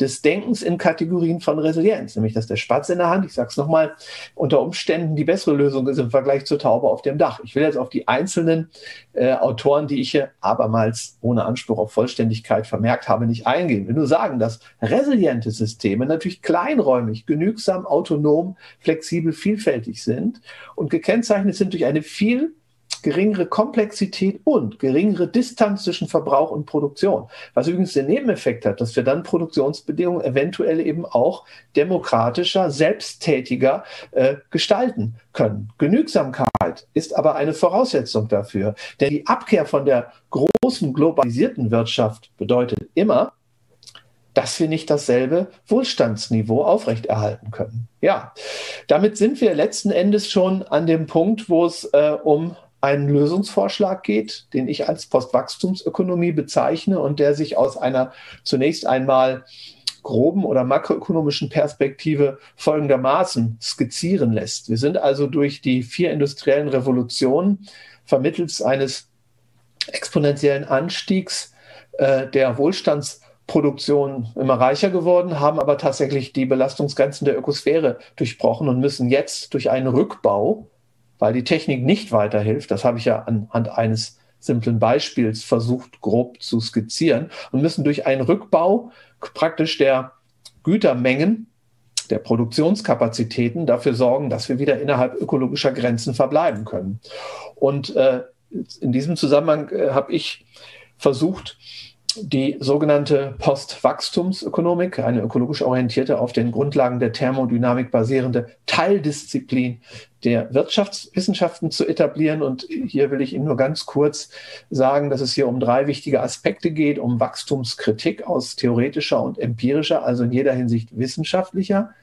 des Denkens in Kategorien von Resilienz, nämlich dass der Spatz in der Hand, ich sage es nochmal, unter Umständen die bessere Lösung ist im Vergleich zur Taube auf dem Dach. Ich will jetzt auf die einzelnen äh, Autoren, die ich hier abermals ohne Anspruch auf Vollständigkeit vermerkt habe, nicht eingehen. Ich will nur sagen, dass resiliente Systeme natürlich kleinräumig, genügsam, autonom, flexibel, vielfältig sind und gekennzeichnet sind durch eine viel geringere Komplexität und geringere Distanz zwischen Verbrauch und Produktion. Was übrigens den Nebeneffekt hat, dass wir dann Produktionsbedingungen eventuell eben auch demokratischer, selbsttätiger äh, gestalten können. Genügsamkeit ist aber eine Voraussetzung dafür. Denn die Abkehr von der großen globalisierten Wirtschaft bedeutet immer, dass wir nicht dasselbe Wohlstandsniveau aufrechterhalten können. Ja, damit sind wir letzten Endes schon an dem Punkt, wo es äh, um einen Lösungsvorschlag geht, den ich als Postwachstumsökonomie bezeichne und der sich aus einer zunächst einmal groben oder makroökonomischen Perspektive folgendermaßen skizzieren lässt. Wir sind also durch die vier industriellen Revolutionen vermittels eines exponentiellen Anstiegs äh, der Wohlstandsproduktion immer reicher geworden, haben aber tatsächlich die Belastungsgrenzen der Ökosphäre durchbrochen und müssen jetzt durch einen Rückbau weil die Technik nicht weiterhilft. Das habe ich ja anhand eines simplen Beispiels versucht, grob zu skizzieren und müssen durch einen Rückbau praktisch der Gütermengen, der Produktionskapazitäten dafür sorgen, dass wir wieder innerhalb ökologischer Grenzen verbleiben können. Und äh, in diesem Zusammenhang äh, habe ich versucht, die sogenannte Postwachstumsökonomik, eine ökologisch orientierte, auf den Grundlagen der Thermodynamik basierende Teildisziplin der Wirtschaftswissenschaften zu etablieren. Und hier will ich Ihnen nur ganz kurz sagen, dass es hier um drei wichtige Aspekte geht, um Wachstumskritik aus theoretischer und empirischer, also in jeder Hinsicht wissenschaftlicher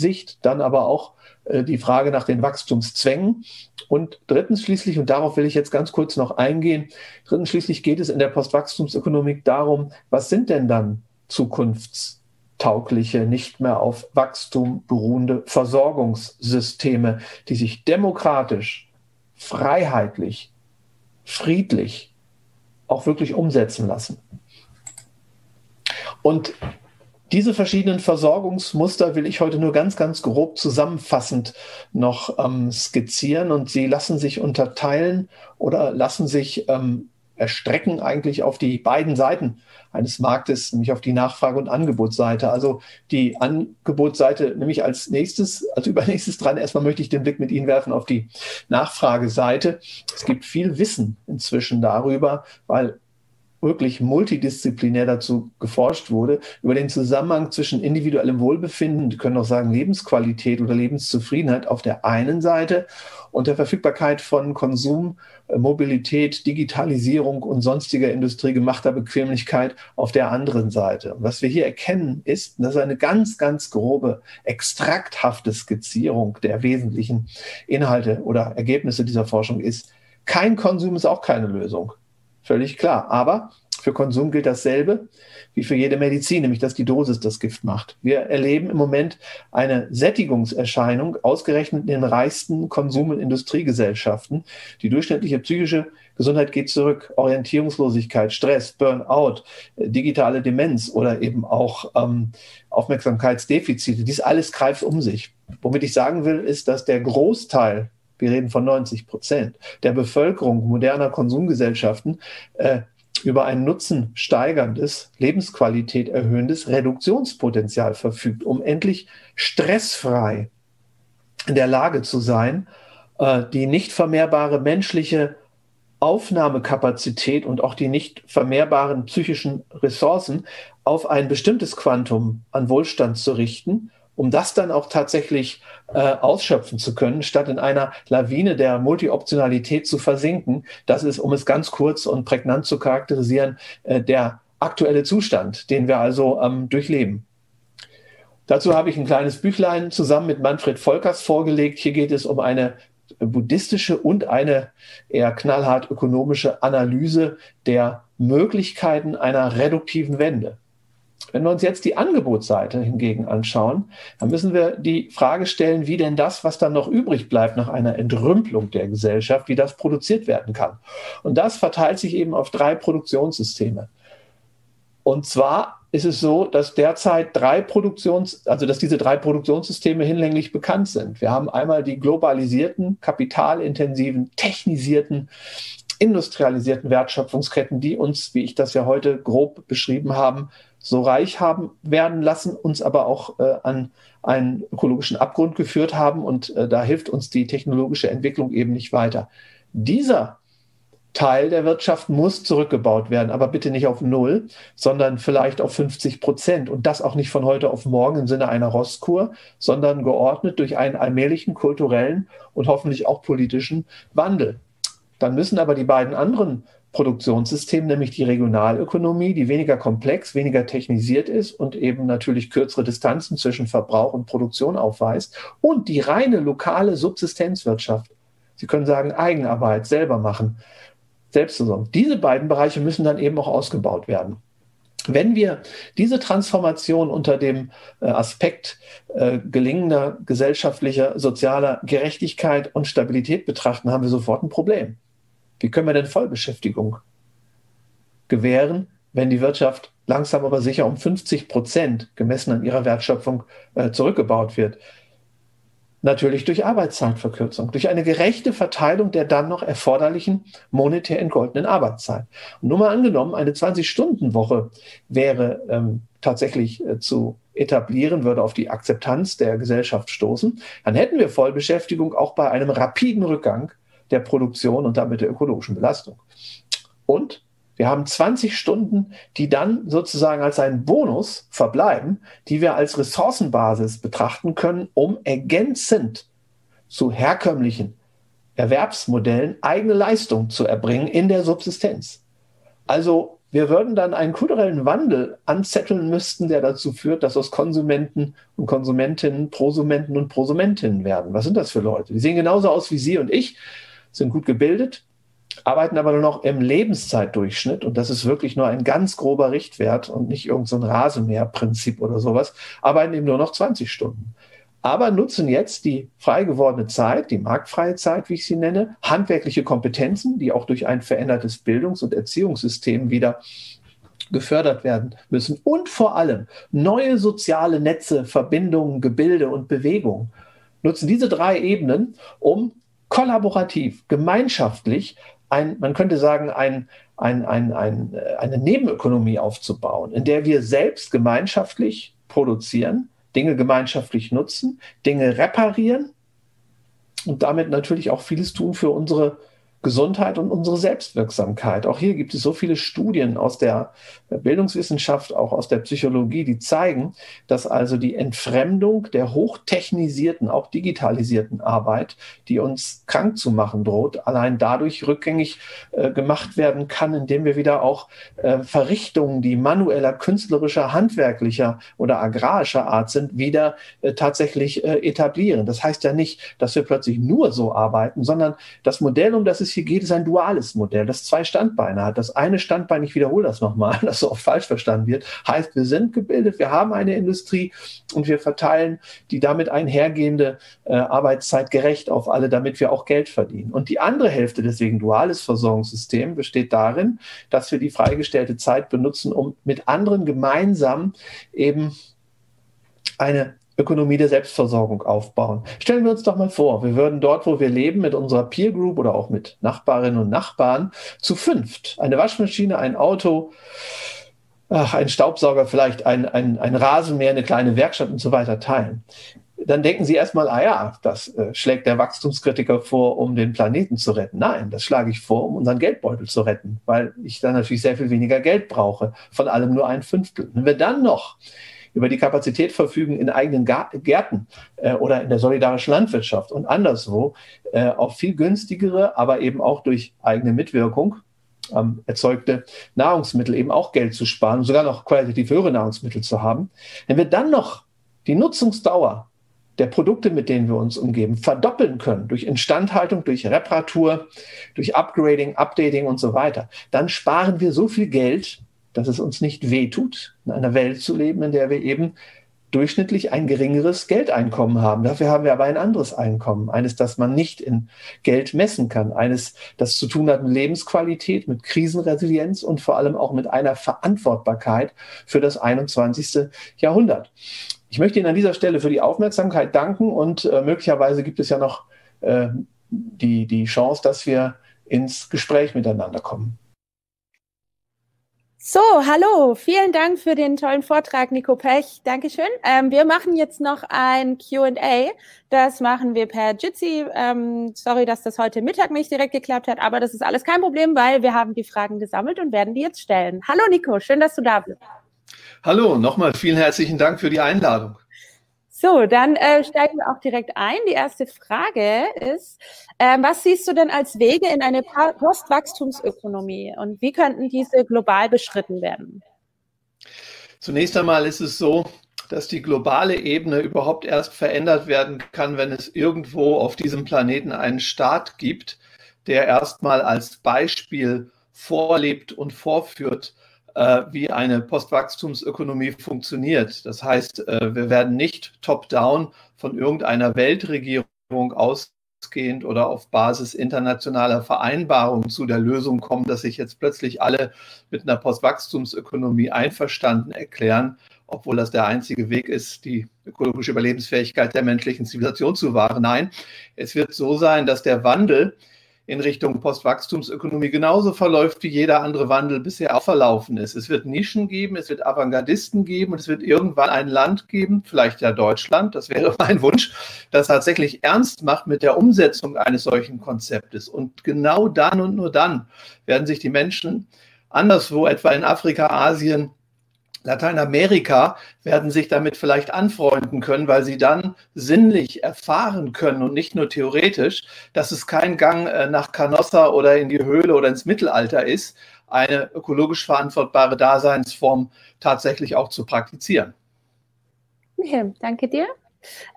Sicht, dann aber auch äh, die Frage nach den Wachstumszwängen. Und drittens schließlich, und darauf will ich jetzt ganz kurz noch eingehen, drittens schließlich geht es in der Postwachstumsökonomik darum, was sind denn dann zukunftstaugliche, nicht mehr auf Wachstum beruhende Versorgungssysteme, die sich demokratisch, freiheitlich, friedlich auch wirklich umsetzen lassen. Und diese verschiedenen Versorgungsmuster will ich heute nur ganz, ganz grob zusammenfassend noch ähm, skizzieren und sie lassen sich unterteilen oder lassen sich ähm, erstrecken eigentlich auf die beiden Seiten eines Marktes, nämlich auf die Nachfrage- und Angebotsseite. Also die Angebotsseite nämlich als nächstes, als <laughs> übernächstes dran. Erstmal möchte ich den Blick mit Ihnen werfen auf die Nachfrageseite. Es gibt viel Wissen inzwischen darüber, weil wirklich multidisziplinär dazu geforscht wurde, über den Zusammenhang zwischen individuellem Wohlbefinden, können auch sagen Lebensqualität oder Lebenszufriedenheit auf der einen Seite und der Verfügbarkeit von Konsum, äh, Mobilität, Digitalisierung und sonstiger industriegemachter Bequemlichkeit auf der anderen Seite. Was wir hier erkennen, ist, dass eine ganz, ganz grobe, extrakthafte Skizzierung der wesentlichen Inhalte oder Ergebnisse dieser Forschung ist, kein Konsum ist auch keine Lösung. Völlig klar. Aber für Konsum gilt dasselbe wie für jede Medizin, nämlich dass die Dosis das Gift macht. Wir erleben im Moment eine Sättigungserscheinung, ausgerechnet in den reichsten Konsum- und Industriegesellschaften. Die durchschnittliche psychische Gesundheit geht zurück. Orientierungslosigkeit, Stress, Burnout, äh, digitale Demenz oder eben auch ähm, Aufmerksamkeitsdefizite. Dies alles greift um sich. Womit ich sagen will, ist, dass der Großteil wir reden von 90 Prozent der Bevölkerung moderner Konsumgesellschaften, äh, über ein Nutzen steigerndes, Lebensqualität erhöhendes Reduktionspotenzial verfügt, um endlich stressfrei in der Lage zu sein, äh, die nicht vermehrbare menschliche Aufnahmekapazität und auch die nicht vermehrbaren psychischen Ressourcen auf ein bestimmtes Quantum an Wohlstand zu richten um das dann auch tatsächlich äh, ausschöpfen zu können, statt in einer Lawine der Multioptionalität zu versinken. Das ist, um es ganz kurz und prägnant zu charakterisieren, äh, der aktuelle Zustand, den wir also ähm, durchleben. Dazu habe ich ein kleines Büchlein zusammen mit Manfred Volkers vorgelegt. Hier geht es um eine buddhistische und eine eher knallhart ökonomische Analyse der Möglichkeiten einer reduktiven Wende. Wenn wir uns jetzt die Angebotsseite hingegen anschauen, dann müssen wir die Frage stellen, wie denn das, was dann noch übrig bleibt nach einer Entrümpelung der Gesellschaft, wie das produziert werden kann. Und das verteilt sich eben auf drei Produktionssysteme. Und zwar ist es so, dass derzeit drei Produktions, also dass diese drei Produktionssysteme hinlänglich bekannt sind. Wir haben einmal die globalisierten, kapitalintensiven, technisierten industrialisierten Wertschöpfungsketten, die uns, wie ich das ja heute grob beschrieben habe, so reich haben werden lassen, uns aber auch äh, an einen ökologischen Abgrund geführt haben und äh, da hilft uns die technologische Entwicklung eben nicht weiter. Dieser Teil der Wirtschaft muss zurückgebaut werden, aber bitte nicht auf Null, sondern vielleicht auf 50 Prozent. Und das auch nicht von heute auf morgen im Sinne einer Rostkur, sondern geordnet durch einen allmählichen kulturellen und hoffentlich auch politischen Wandel. Dann müssen aber die beiden anderen Produktionssysteme, nämlich die Regionalökonomie, die weniger komplex, weniger technisiert ist und eben natürlich kürzere Distanzen zwischen Verbrauch und Produktion aufweist, und die reine lokale Subsistenzwirtschaft. Sie können sagen, Eigenarbeit, selber machen Selbstversorgung. Diese beiden Bereiche müssen dann eben auch ausgebaut werden. Wenn wir diese Transformation unter dem äh, Aspekt äh, gelingender gesellschaftlicher, sozialer Gerechtigkeit und Stabilität betrachten, haben wir sofort ein Problem. Wie können wir denn Vollbeschäftigung gewähren, wenn die Wirtschaft langsam aber sicher um 50 Prozent gemessen an ihrer Wertschöpfung äh, zurückgebaut wird? Natürlich durch Arbeitszeitverkürzung, durch eine gerechte Verteilung der dann noch erforderlichen monetär entgoltenen Arbeitszeit. Und nur mal angenommen, eine 20-Stunden-Woche wäre ähm, tatsächlich äh, zu etablieren, würde auf die Akzeptanz der Gesellschaft stoßen, dann hätten wir Vollbeschäftigung auch bei einem rapiden Rückgang der Produktion und damit der ökologischen Belastung. Und wir haben 20 Stunden, die dann sozusagen als ein Bonus verbleiben, die wir als Ressourcenbasis betrachten können, um ergänzend zu herkömmlichen Erwerbsmodellen eigene Leistung zu erbringen in der Subsistenz. Also wir würden dann einen kulturellen Wandel anzetteln müssten, der dazu führt, dass aus Konsumenten und Konsumentinnen Prosumenten und Prosumentinnen werden. Was sind das für Leute? Die sehen genauso aus wie Sie und ich, sind gut gebildet, arbeiten aber nur noch im Lebenszeitdurchschnitt. Und das ist wirklich nur ein ganz grober Richtwert und nicht irgendein so Rasenmäherprinzip oder sowas, arbeiten eben nur noch 20 Stunden. Aber nutzen jetzt die frei gewordene Zeit, die marktfreie Zeit, wie ich sie nenne, handwerkliche Kompetenzen, die auch durch ein verändertes Bildungs- und Erziehungssystem wieder gefördert werden müssen. Und vor allem neue soziale Netze, Verbindungen, Gebilde und Bewegungen nutzen diese drei Ebenen, um kollaborativ, gemeinschaftlich ein, man könnte sagen, ein, ein, ein, ein, eine Nebenökonomie aufzubauen, in der wir selbst gemeinschaftlich produzieren, Dinge gemeinschaftlich nutzen, Dinge reparieren und damit natürlich auch vieles tun für unsere Gesundheit und unsere Selbstwirksamkeit. Auch hier gibt es so viele Studien aus der Bildungswissenschaft, auch aus der Psychologie, die zeigen, dass also die Entfremdung der hochtechnisierten, auch digitalisierten Arbeit, die uns krank zu machen droht, allein dadurch rückgängig äh, gemacht werden kann, indem wir wieder auch äh, Verrichtungen, die manueller, künstlerischer, handwerklicher oder agrarischer Art sind, wieder äh, tatsächlich äh, etablieren. Das heißt ja nicht, dass wir plötzlich nur so arbeiten, sondern das Modell, um das es hier geht, ist ein duales Modell, das zwei Standbeine hat. Das eine Standbein, ich wiederhole das nochmal, <laughs> das so oft falsch verstanden wird, heißt, wir sind gebildet, wir haben eine Industrie und wir verteilen die damit einhergehende äh, Arbeitszeit gerecht auf alle, damit wir auch Geld verdienen. Und die andere Hälfte, deswegen duales Versorgungssystem, besteht darin, dass wir die freigestellte Zeit benutzen, um mit anderen gemeinsam eben eine Ökonomie der Selbstversorgung aufbauen. Stellen wir uns doch mal vor, wir würden dort, wo wir leben, mit unserer Peer Group oder auch mit Nachbarinnen und Nachbarn zu fünft eine Waschmaschine, ein Auto, ach, ein Staubsauger, vielleicht ein, ein, ein Rasenmäher, eine kleine Werkstatt und so weiter teilen. Dann denken Sie erstmal, ah ja, das äh, schlägt der Wachstumskritiker vor, um den Planeten zu retten. Nein, das schlage ich vor, um unseren Geldbeutel zu retten, weil ich dann natürlich sehr viel weniger Geld brauche, von allem nur ein Fünftel. Wenn wir dann noch über die Kapazität verfügen, in eigenen Gärten äh, oder in der solidarischen Landwirtschaft und anderswo äh, auf viel günstigere, aber eben auch durch eigene Mitwirkung ähm, erzeugte Nahrungsmittel eben auch Geld zu sparen, sogar noch qualitativ höhere Nahrungsmittel zu haben. Wenn wir dann noch die Nutzungsdauer der Produkte, mit denen wir uns umgeben, verdoppeln können durch Instandhaltung, durch Reparatur, durch Upgrading, Updating und so weiter, dann sparen wir so viel Geld, dass es uns nicht wehtut, in einer Welt zu leben, in der wir eben durchschnittlich ein geringeres Geldeinkommen haben. Dafür haben wir aber ein anderes Einkommen, eines, das man nicht in Geld messen kann, eines, das zu tun hat mit Lebensqualität, mit Krisenresilienz und vor allem auch mit einer Verantwortbarkeit für das 21. Jahrhundert. Ich möchte Ihnen an dieser Stelle für die Aufmerksamkeit danken und äh, möglicherweise gibt es ja noch äh, die, die Chance, dass wir ins Gespräch miteinander kommen. So, hallo, vielen Dank für den tollen Vortrag, Nico Pech. Dankeschön. Ähm, wir machen jetzt noch ein QA. Das machen wir per Jitsi. Ähm, sorry, dass das heute Mittag nicht direkt geklappt hat, aber das ist alles kein Problem, weil wir haben die Fragen gesammelt und werden die jetzt stellen. Hallo, Nico, schön, dass du da bist. Hallo, nochmal vielen herzlichen Dank für die Einladung. So, dann äh, steigen wir auch direkt ein. Die erste Frage ist, äh, was siehst du denn als Wege in eine Postwachstumsökonomie und wie könnten diese global beschritten werden? Zunächst einmal ist es so, dass die globale Ebene überhaupt erst verändert werden kann, wenn es irgendwo auf diesem Planeten einen Staat gibt, der erstmal als Beispiel vorlebt und vorführt, wie eine Postwachstumsökonomie funktioniert. Das heißt, äh, wir werden nicht top-down von irgendeiner Weltregierung ausgehend oder auf Basis internationaler Vereinbarungen zu der Lösung kommen, dass sich jetzt plötzlich alle mit einer Postwachstumsökonomie einverstanden erklären, obwohl das der einzige Weg ist, die ökologische Überlebensfähigkeit der menschlichen Zivilisation zu wahren. Nein, es wird so sein, dass der Wandel in Richtung Postwachstumsökonomie genauso verläuft, wie jeder andere Wandel bisher auch verlaufen ist. Es wird Nischen geben, es wird Avantgardisten geben und es wird irgendwann ein Land geben, vielleicht ja Deutschland, das wäre <laughs> mein Wunsch, das tatsächlich ernst macht mit der Umsetzung eines solchen Konzeptes. Und genau dann und nur dann werden sich die Menschen anderswo, etwa in Afrika, Asien, Lateinamerika werden sich damit vielleicht anfreunden können, weil sie dann sinnlich erfahren können und nicht nur theoretisch, dass es kein Gang äh, nach Canossa oder in die Höhle oder ins Mittelalter ist, eine ökologisch verantwortbare Daseinsform tatsächlich auch zu praktizieren. Okay, danke dir.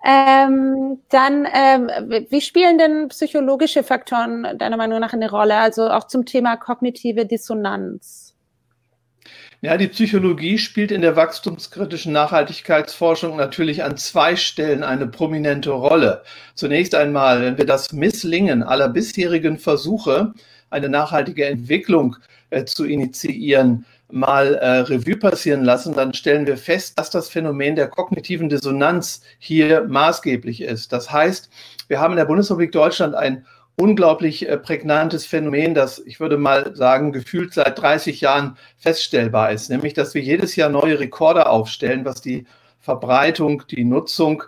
Ähm, dann, ähm, wie spielen denn psychologische Faktoren deiner Meinung nach eine Rolle? Also auch zum Thema kognitive Dissonanz? Ja, die Psychologie spielt in der wachstumskritischen Nachhaltigkeitsforschung natürlich an zwei Stellen eine prominente Rolle. Zunächst einmal, wenn wir das Misslingen aller bisherigen Versuche, eine nachhaltige Entwicklung äh, zu initiieren, mal äh, Revue passieren lassen, dann stellen wir fest, dass das Phänomen der kognitiven Dissonanz hier maßgeblich ist. Das heißt, wir haben in der Bundesrepublik Deutschland ein unglaublich äh, prägnantes Phänomen, das ich würde mal sagen, gefühlt seit 30 Jahren feststellbar ist, nämlich dass wir jedes Jahr neue Rekorde aufstellen, was die Verbreitung, die Nutzung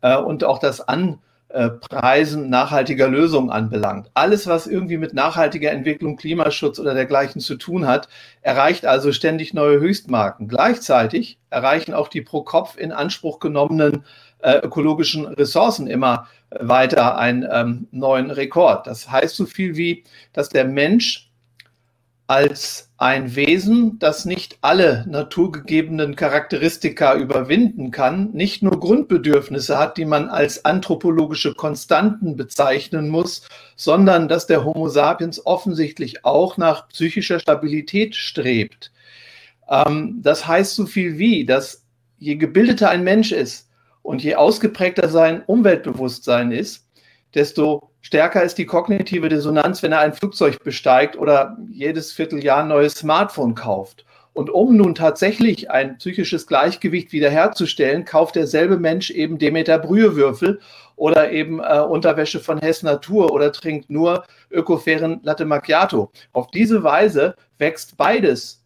äh, und auch das Anpreisen nachhaltiger Lösungen anbelangt. Alles, was irgendwie mit nachhaltiger Entwicklung, Klimaschutz oder dergleichen zu tun hat, erreicht also ständig neue Höchstmarken. Gleichzeitig erreichen auch die pro Kopf in Anspruch genommenen äh, ökologischen Ressourcen immer weiter einen ähm, neuen Rekord. Das heißt so viel wie, dass der Mensch als ein Wesen, das nicht alle naturgegebenen Charakteristika überwinden kann, nicht nur Grundbedürfnisse hat, die man als anthropologische Konstanten bezeichnen muss, sondern dass der Homo sapiens offensichtlich auch nach psychischer Stabilität strebt. Ähm, das heißt so viel wie, dass je gebildeter ein Mensch ist, und je ausgeprägter sein Umweltbewusstsein ist, desto stärker ist die kognitive Dissonanz, wenn er ein Flugzeug besteigt oder jedes Vierteljahr ein neues Smartphone kauft. Und um nun tatsächlich ein psychisches Gleichgewicht wiederherzustellen, kauft derselbe Mensch eben Demeter Brühewürfel oder eben äh, Unterwäsche von Hess Natur oder trinkt nur ökofairen Latte Macchiato. Auf diese Weise wächst beides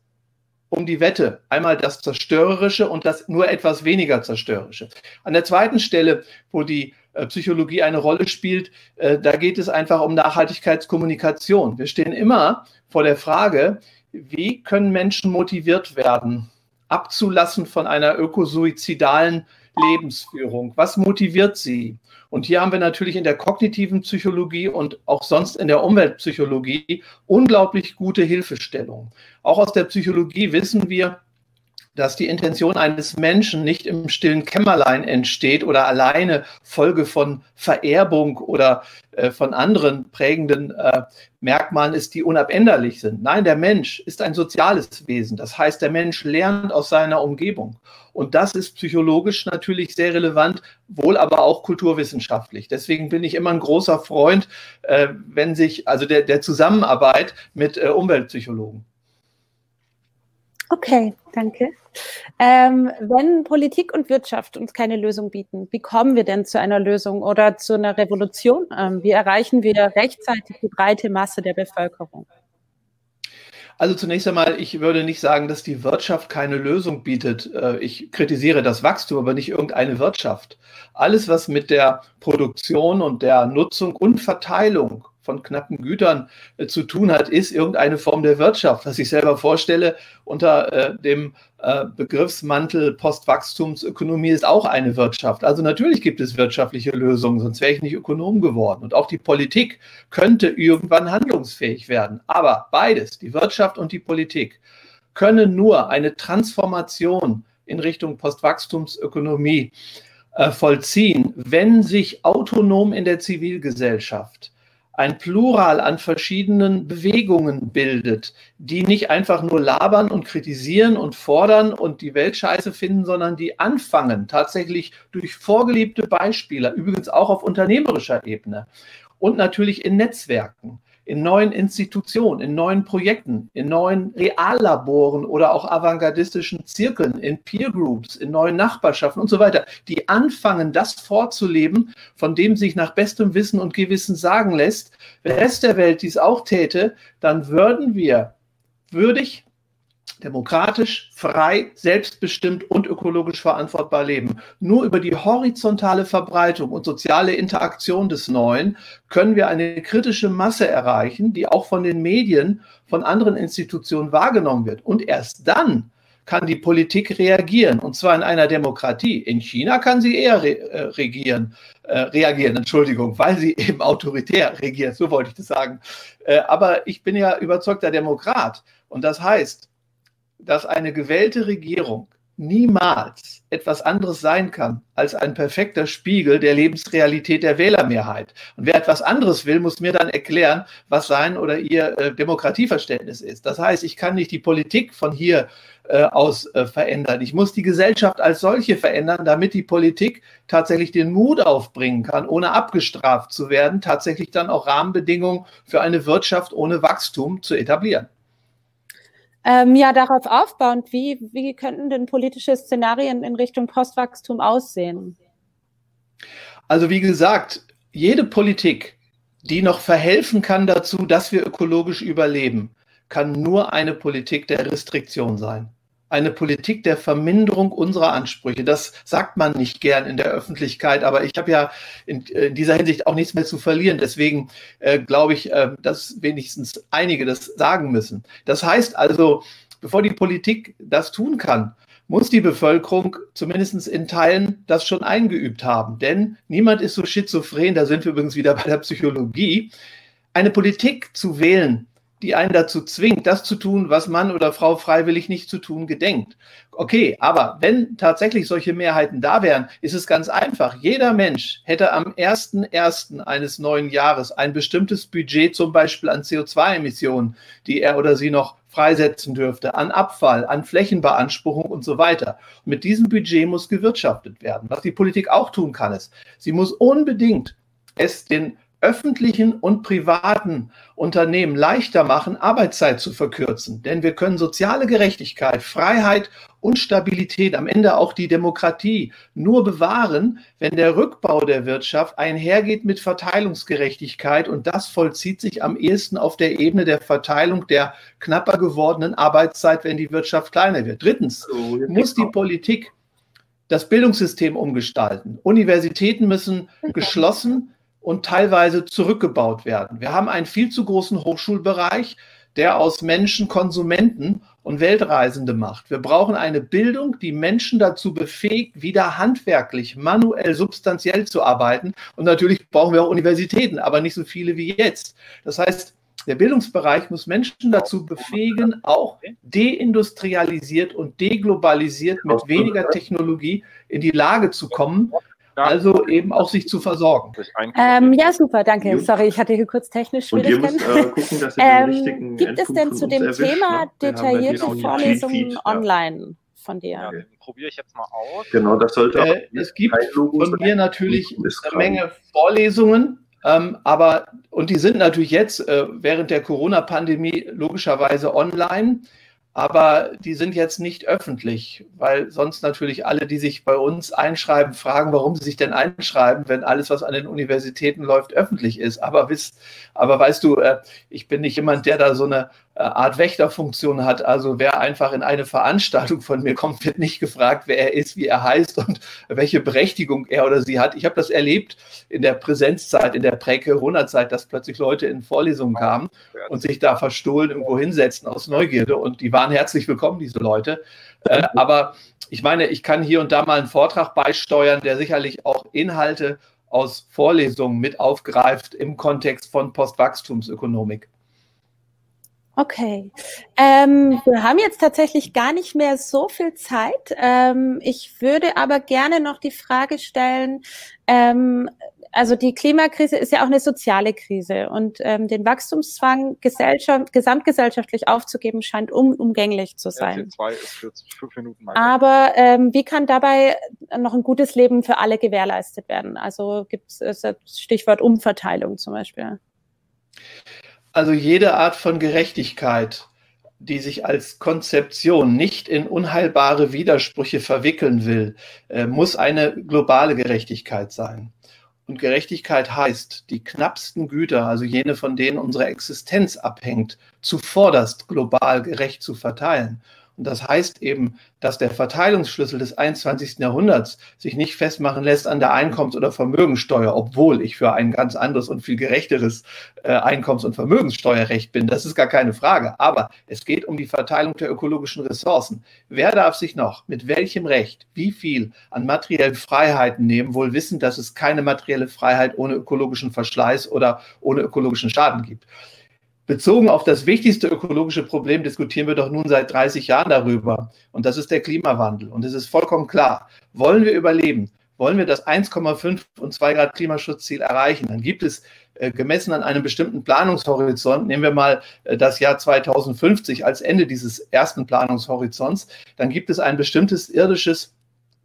um die Wette. Einmal das Zerstörerische und das nur etwas weniger Zerstörerische. An der zweiten Stelle, wo die äh, Psychologie eine Rolle spielt, äh, da geht es einfach um Nachhaltigkeitskommunikation. Wir stehen immer vor der Frage, wie können Menschen motiviert werden, abzulassen von einer ökosuizidalen Lebensführung? Was motiviert sie? Und hier haben wir natürlich in der kognitiven Psychologie und auch sonst in der Umweltpsychologie unglaublich gute Hilfestellung. Auch aus der Psychologie wissen wir, dass die Intention eines Menschen nicht im stillen Kämmerlein entsteht oder alleine Folge von Vererbung oder äh, von anderen prägenden äh, Merkmalen ist, die unabänderlich sind. Nein, der Mensch ist ein soziales Wesen. Das heißt, der Mensch lernt aus seiner Umgebung. Und das ist psychologisch natürlich sehr relevant, wohl aber auch kulturwissenschaftlich. Deswegen bin ich immer ein großer Freund, äh, wenn sich, also der, der Zusammenarbeit mit äh, Umweltpsychologen. Okay, danke. Ähm, wenn Politik und Wirtschaft uns keine Lösung bieten, wie kommen wir denn zu einer Lösung oder zu einer Revolution? Ähm, wie erreichen wir rechtzeitig die breite Masse der Bevölkerung? Also zunächst einmal, ich würde nicht sagen, dass die Wirtschaft keine Lösung bietet. Äh, ich kritisiere das Wachstum, aber nicht irgendeine Wirtschaft. Alles, was mit der Produktion und der Nutzung und Verteilung von knappen Gütern äh, zu tun hat, ist irgendeine Form der Wirtschaft. Was ich selber vorstelle unter äh, dem äh, Begriffsmantel Postwachstumsökonomie ist auch eine Wirtschaft. Also natürlich gibt es wirtschaftliche Lösungen, sonst wäre ich nicht Ökonom geworden. Und auch die Politik könnte irgendwann handlungsfähig werden. Aber beides, die Wirtschaft und die Politik, können nur eine Transformation in Richtung Postwachstumsökonomie äh, vollziehen, wenn sich autonom in der Zivilgesellschaft ein Plural an verschiedenen Bewegungen bildet, die nicht einfach nur labern und kritisieren und fordern und die Welt scheiße finden, sondern die anfangen, tatsächlich durch vorgeliebte Beispiele, übrigens auch auf unternehmerischer Ebene und natürlich in Netzwerken, in neuen Institutionen, in neuen Projekten, in neuen Reallaboren oder auch avantgardistischen Zirkeln, in Peer Groups, in neuen Nachbarschaften und so weiter, die anfangen, das vorzuleben, von dem sich nach bestem Wissen und Gewissen sagen lässt, wenn der Rest der Welt dies auch täte, dann würden wir würdig demokratisch, frei, selbstbestimmt und ökologisch verantwortbar leben. Nur über die horizontale Verbreitung und soziale Interaktion des Neuen können wir eine kritische Masse erreichen, die auch von den Medien, von anderen Institutionen wahrgenommen wird. Und erst dann kann die Politik reagieren, und zwar in einer Demokratie. In China kann sie eher re äh, regieren, äh, reagieren, Entschuldigung, weil sie <laughs> eben autoritär regiert, so wollte ich das sagen. Äh, aber ich bin ja überzeugter Demokrat. Und das heißt, dass eine gewählte Regierung niemals etwas anderes sein kann als ein perfekter Spiegel der Lebensrealität der Wählermehrheit. Und wer etwas anderes will, muss mir dann erklären, was sein oder ihr äh, Demokratieverständnis ist. Das heißt, ich kann nicht die Politik von hier äh, aus äh, verändern. Ich muss die Gesellschaft als solche verändern, damit die Politik tatsächlich den Mut aufbringen kann, ohne abgestraft zu werden, tatsächlich dann auch Rahmenbedingungen für eine Wirtschaft ohne Wachstum zu etablieren. Ähm, ja, darauf aufbauend, wie, wie könnten denn politische Szenarien in Richtung Postwachstum aussehen? Also wie gesagt, jede Politik, die noch verhelfen kann dazu, dass wir ökologisch überleben, kann nur eine Politik der Restriktion sein eine Politik der Verminderung unserer Ansprüche. Das sagt man nicht gern in der Öffentlichkeit, aber ich habe ja in, in, dieser Hinsicht auch nichts mehr zu verlieren. Deswegen äh, glaube ich, äh, dass wenigstens einige das sagen müssen. Das heißt also, bevor die Politik das tun kann, muss die Bevölkerung zumindest in Teilen das schon eingeübt haben. Denn niemand ist so schizophren, da sind wir übrigens wieder bei der Psychologie, eine Politik zu wählen, die einen dazu zwingt, das zu tun, was Mann oder Frau freiwillig nicht zu tun gedenkt. Okay, aber wenn tatsächlich solche Mehrheiten da wären, ist es ganz einfach. Jeder Mensch hätte am 1.1. eines neuen Jahres ein bestimmtes Budget, zum Beispiel an CO2-Emissionen, die er oder sie noch freisetzen dürfte, an Abfall, an Flächenbeanspruchung und so weiter. Mit diesem Budget muss gewirtschaftet werden. Was die Politik auch tun kann, ist, sie muss unbedingt es den öffentlichen und privaten Unternehmen leichter machen, Arbeitszeit zu verkürzen. Denn wir können soziale Gerechtigkeit, Freiheit und Stabilität, am Ende auch die Demokratie nur bewahren, wenn der Rückbau der Wirtschaft einhergeht mit Verteilungsgerechtigkeit. Und das vollzieht sich am ehesten auf der Ebene der Verteilung der knapper gewordenen Arbeitszeit, wenn die Wirtschaft kleiner wird. Drittens muss die Politik das Bildungssystem umgestalten. Universitäten müssen geschlossen und teilweise zurückgebaut werden. Wir haben einen viel zu großen Hochschulbereich, der aus Menschen Konsumenten und Weltreisende macht. Wir brauchen eine Bildung, die Menschen dazu befähigt, wieder handwerklich, manuell, substanziell zu arbeiten. Und natürlich brauchen wir auch Universitäten, aber nicht so viele wie jetzt. Das heißt, der Bildungsbereich muss Menschen dazu befähigen, auch deindustrialisiert und deglobalisiert mit weniger Technologie in die Lage zu kommen, also eben auch sich zu versorgen. Ähm, ja, super, danke. Sorry, ich hatte hier kurz technisch Schwierigkeiten. Müsst, äh, <laughs> gucken, ähm, gibt es denn zu dem erwischt, Thema ne? detaillierte Vorlesungen Feed, online von dir? Ja, probiere ich jetzt mal aus. Genau, das sollte äh, Es gibt von mir natürlich eine Menge Vorlesungen. Ähm, aber, und die sind natürlich jetzt äh, während der Corona-Pandemie logischerweise online aber die sind jetzt nicht öffentlich, weil sonst natürlich alle, die sich bei uns einschreiben, fragen, warum sie sich denn einschreiben, wenn alles, was an den Universitäten läuft, öffentlich ist. Aber, wisst, aber weißt du, äh, ich bin nicht jemand, der da so eine Art Wächterfunktion hat. Also wer einfach in eine Veranstaltung von mir kommt, wird nicht gefragt, wer er ist, wie er heißt und welche Berechtigung er oder sie hat. Ich habe das erlebt in der Präsenzzeit, in der Prä-Corona-Zeit, dass plötzlich Leute in Vorlesungen kamen und sich da verstohlen irgendwo hinsetzten aus Neugierde. Und die waren herzlich willkommen, diese Leute. Äh, aber ich meine, ich kann hier und da mal einen Vortrag beisteuern, der sicherlich auch Inhalte aus Vorlesungen mit aufgreift im Kontext von Postwachstumsökonomik. Okay. Ähm, wir haben jetzt tatsächlich gar nicht mehr so viel Zeit. Ähm, ich würde aber gerne noch die Frage stellen, ähm, also die Klimakrise ist ja auch eine soziale Krise und ähm, den Wachstumszwang Gesellschaft, gesamtgesellschaftlich aufzugeben scheint unumgänglich zu sein. Ja, ist 40, fünf Minuten Aber ähm, wie kann dabei noch ein gutes Leben für alle gewährleistet werden? Also gibt es Stichwort Umverteilung zum Beispiel. Also jede Art von Gerechtigkeit, die sich als Konzeption nicht in unheilbare Widersprüche verwickeln will, äh, muss eine globale Gerechtigkeit sein. Und Gerechtigkeit heißt, die knappsten Güter, also jene, von denen unsere Existenz abhängt, zuvorderst global gerecht zu verteilen. Und das heißt eben, dass der Verteilungsschlüssel des 21. Jahrhunderts sich nicht festmachen lässt an der Einkommens- oder Vermögenssteuer, obwohl ich für ein ganz anderes und viel gerechteres äh, Einkommens- und Vermögenssteuerrecht bin. Das ist gar keine Frage. Aber es geht um die Verteilung der ökologischen Ressourcen. Wer darf sich noch mit welchem Recht wie viel an materiellen Freiheiten nehmen, wohl wissen, dass es keine materielle Freiheit ohne ökologischen Verschleiß oder ohne ökologischen Schaden gibt? Bezogen auf das wichtigste ökologische Problem diskutieren wir doch nun seit 30 Jahren darüber. Und das ist der Klimawandel. Und es ist vollkommen klar, wollen wir überleben, wollen wir das 1,5 und 2 Grad Klimaschutzziel erreichen, dann gibt es äh, gemessen an einem bestimmten Planungshorizont, nehmen wir mal äh, das Jahr 2050 als Ende dieses ersten Planungshorizonts, dann gibt es ein bestimmtes irdisches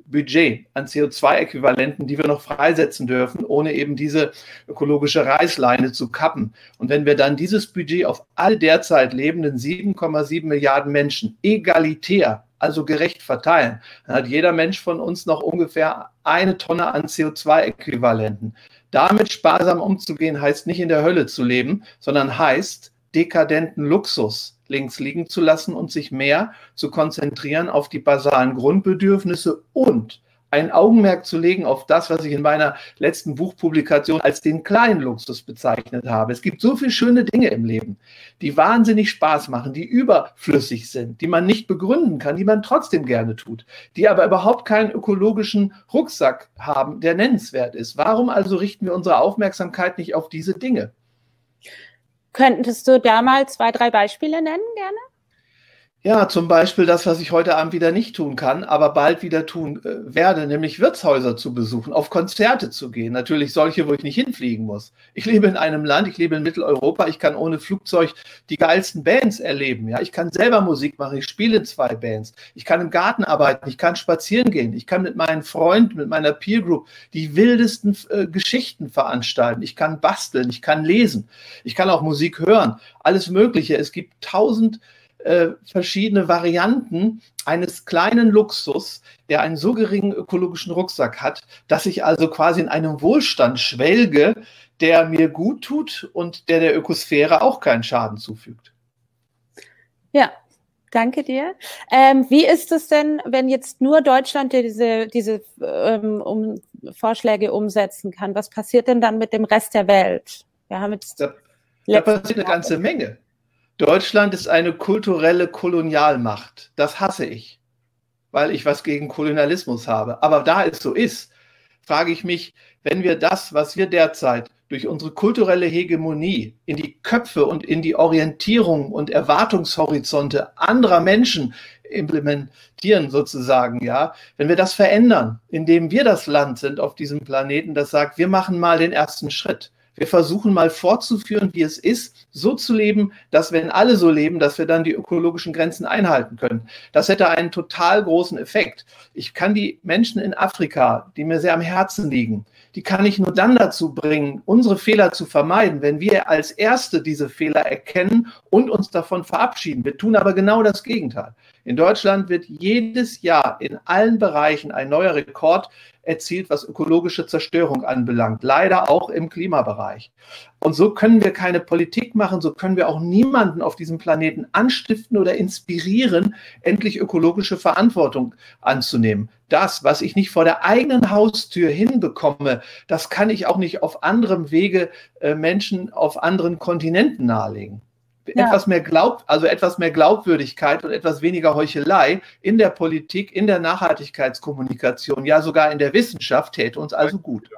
Budget an CO2-Äquivalenten, die wir noch freisetzen dürfen, ohne eben diese ökologische Reißleine zu kappen. Und wenn wir dann dieses Budget auf all derzeit lebenden 7,7 Milliarden Menschen egalitär, also gerecht verteilen, dann hat jeder Mensch von uns noch ungefähr eine Tonne an CO2-Äquivalenten. Damit sparsam umzugehen, heißt nicht in der Hölle zu leben, sondern heißt dekadenten Luxus links liegen zu lassen und sich mehr zu konzentrieren auf die basalen Grundbedürfnisse und ein Augenmerk zu legen auf das, was ich in meiner letzten Buchpublikation als den kleinen Luxus bezeichnet habe. Es gibt so viele schöne Dinge im Leben, die wahnsinnig Spaß machen, die überflüssig sind, die man nicht begründen kann, die man trotzdem gerne tut, die aber überhaupt keinen ökologischen Rucksack haben, der nennenswert ist. Warum also richten wir unsere Aufmerksamkeit nicht auf diese Dinge? Könntest du da mal zwei, drei Beispiele nennen gerne? Ja, zum Beispiel das, was ich heute Abend wieder nicht tun kann, aber bald wieder tun äh, werde, nämlich Wirtshäuser zu besuchen, auf Konzerte zu gehen. Natürlich solche, wo ich nicht hinfliegen muss. Ich lebe in einem Land, ich lebe in Mitteleuropa, ich kann ohne Flugzeug die geilsten Bands erleben. Ja, ich kann selber Musik machen, ich spiele zwei Bands, ich kann im Garten arbeiten, ich kann spazieren gehen, ich kann mit meinen Freunden, mit meiner Peer Group die wildesten äh, Geschichten veranstalten. Ich kann basteln, ich kann lesen, ich kann auch Musik hören, alles Mögliche. Es gibt tausend äh, verschiedene Varianten eines kleinen Luxus, der einen so geringen ökologischen Rucksack hat, dass ich also quasi in einem Wohlstand schwelge, der mir gut tut und der der Ökosphäre auch keinen Schaden zufügt. Ja, Danke dir. Ähm, wie ist es denn, wenn jetzt nur Deutschland diese, diese ähm, um, Vorschläge umsetzen kann? Was passiert denn dann mit dem Rest der Welt? Wir haben jetzt da, da passiert eine ganze Menge. Deutschland ist eine kulturelle Kolonialmacht. Das hasse ich, weil ich was gegen Kolonialismus habe. Aber da es so ist, frage ich mich, wenn wir das, was wir derzeit durch unsere kulturelle Hegemonie in die Köpfe und in die Orientierung und Erwartungshorizonte anderer Menschen implementieren sozusagen, ja, wenn wir das verändern, indem wir das Land sind auf diesem Planeten, das sagt, wir machen mal den ersten Schritt. Wir versuchen mal fortzuführen, wie es ist, so zu leben, dass wenn alle so leben, dass wir dann die ökologischen Grenzen einhalten können. Das hätte einen total großen Effekt. Ich kann die Menschen in Afrika, die mir sehr am Herzen liegen, die kann ich nur dann dazu bringen, unsere Fehler zu vermeiden, wenn wir als Erste diese Fehler erkennen und uns davon verabschieden. Wir tun aber genau das Gegenteil. In Deutschland wird jedes Jahr in allen Bereichen ein neuer Rekord erzielt, was ökologische Zerstörung anbelangt. Leider auch im Klimabereich. Und so können wir keine Politik machen, so können wir auch niemanden auf diesem Planeten anstiften oder inspirieren, endlich ökologische Verantwortung anzunehmen. Das, was ich nicht vor der eigenen Haustür hinbekomme, das kann ich auch nicht auf anderem Wege äh, Menschen auf anderen Kontinenten nahelegen ja. etwas mehr Glaub, also etwas mehr Glaubwürdigkeit und etwas weniger Heuchelei in der Politik, in der Nachhaltigkeitskommunikation, ja sogar in der Wissenschaft täte uns also gut.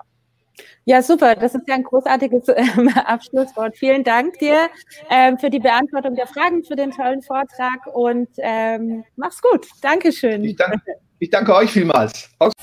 Ja, super. Das ist ja ein großartiges äh, Abschlusswort. Vielen Dank dir ähm, für die Beantwortung der Fragen, für den tollen Vortrag und ähm, mach's gut. Dankeschön. Ich danke, ich danke euch vielmals. Aus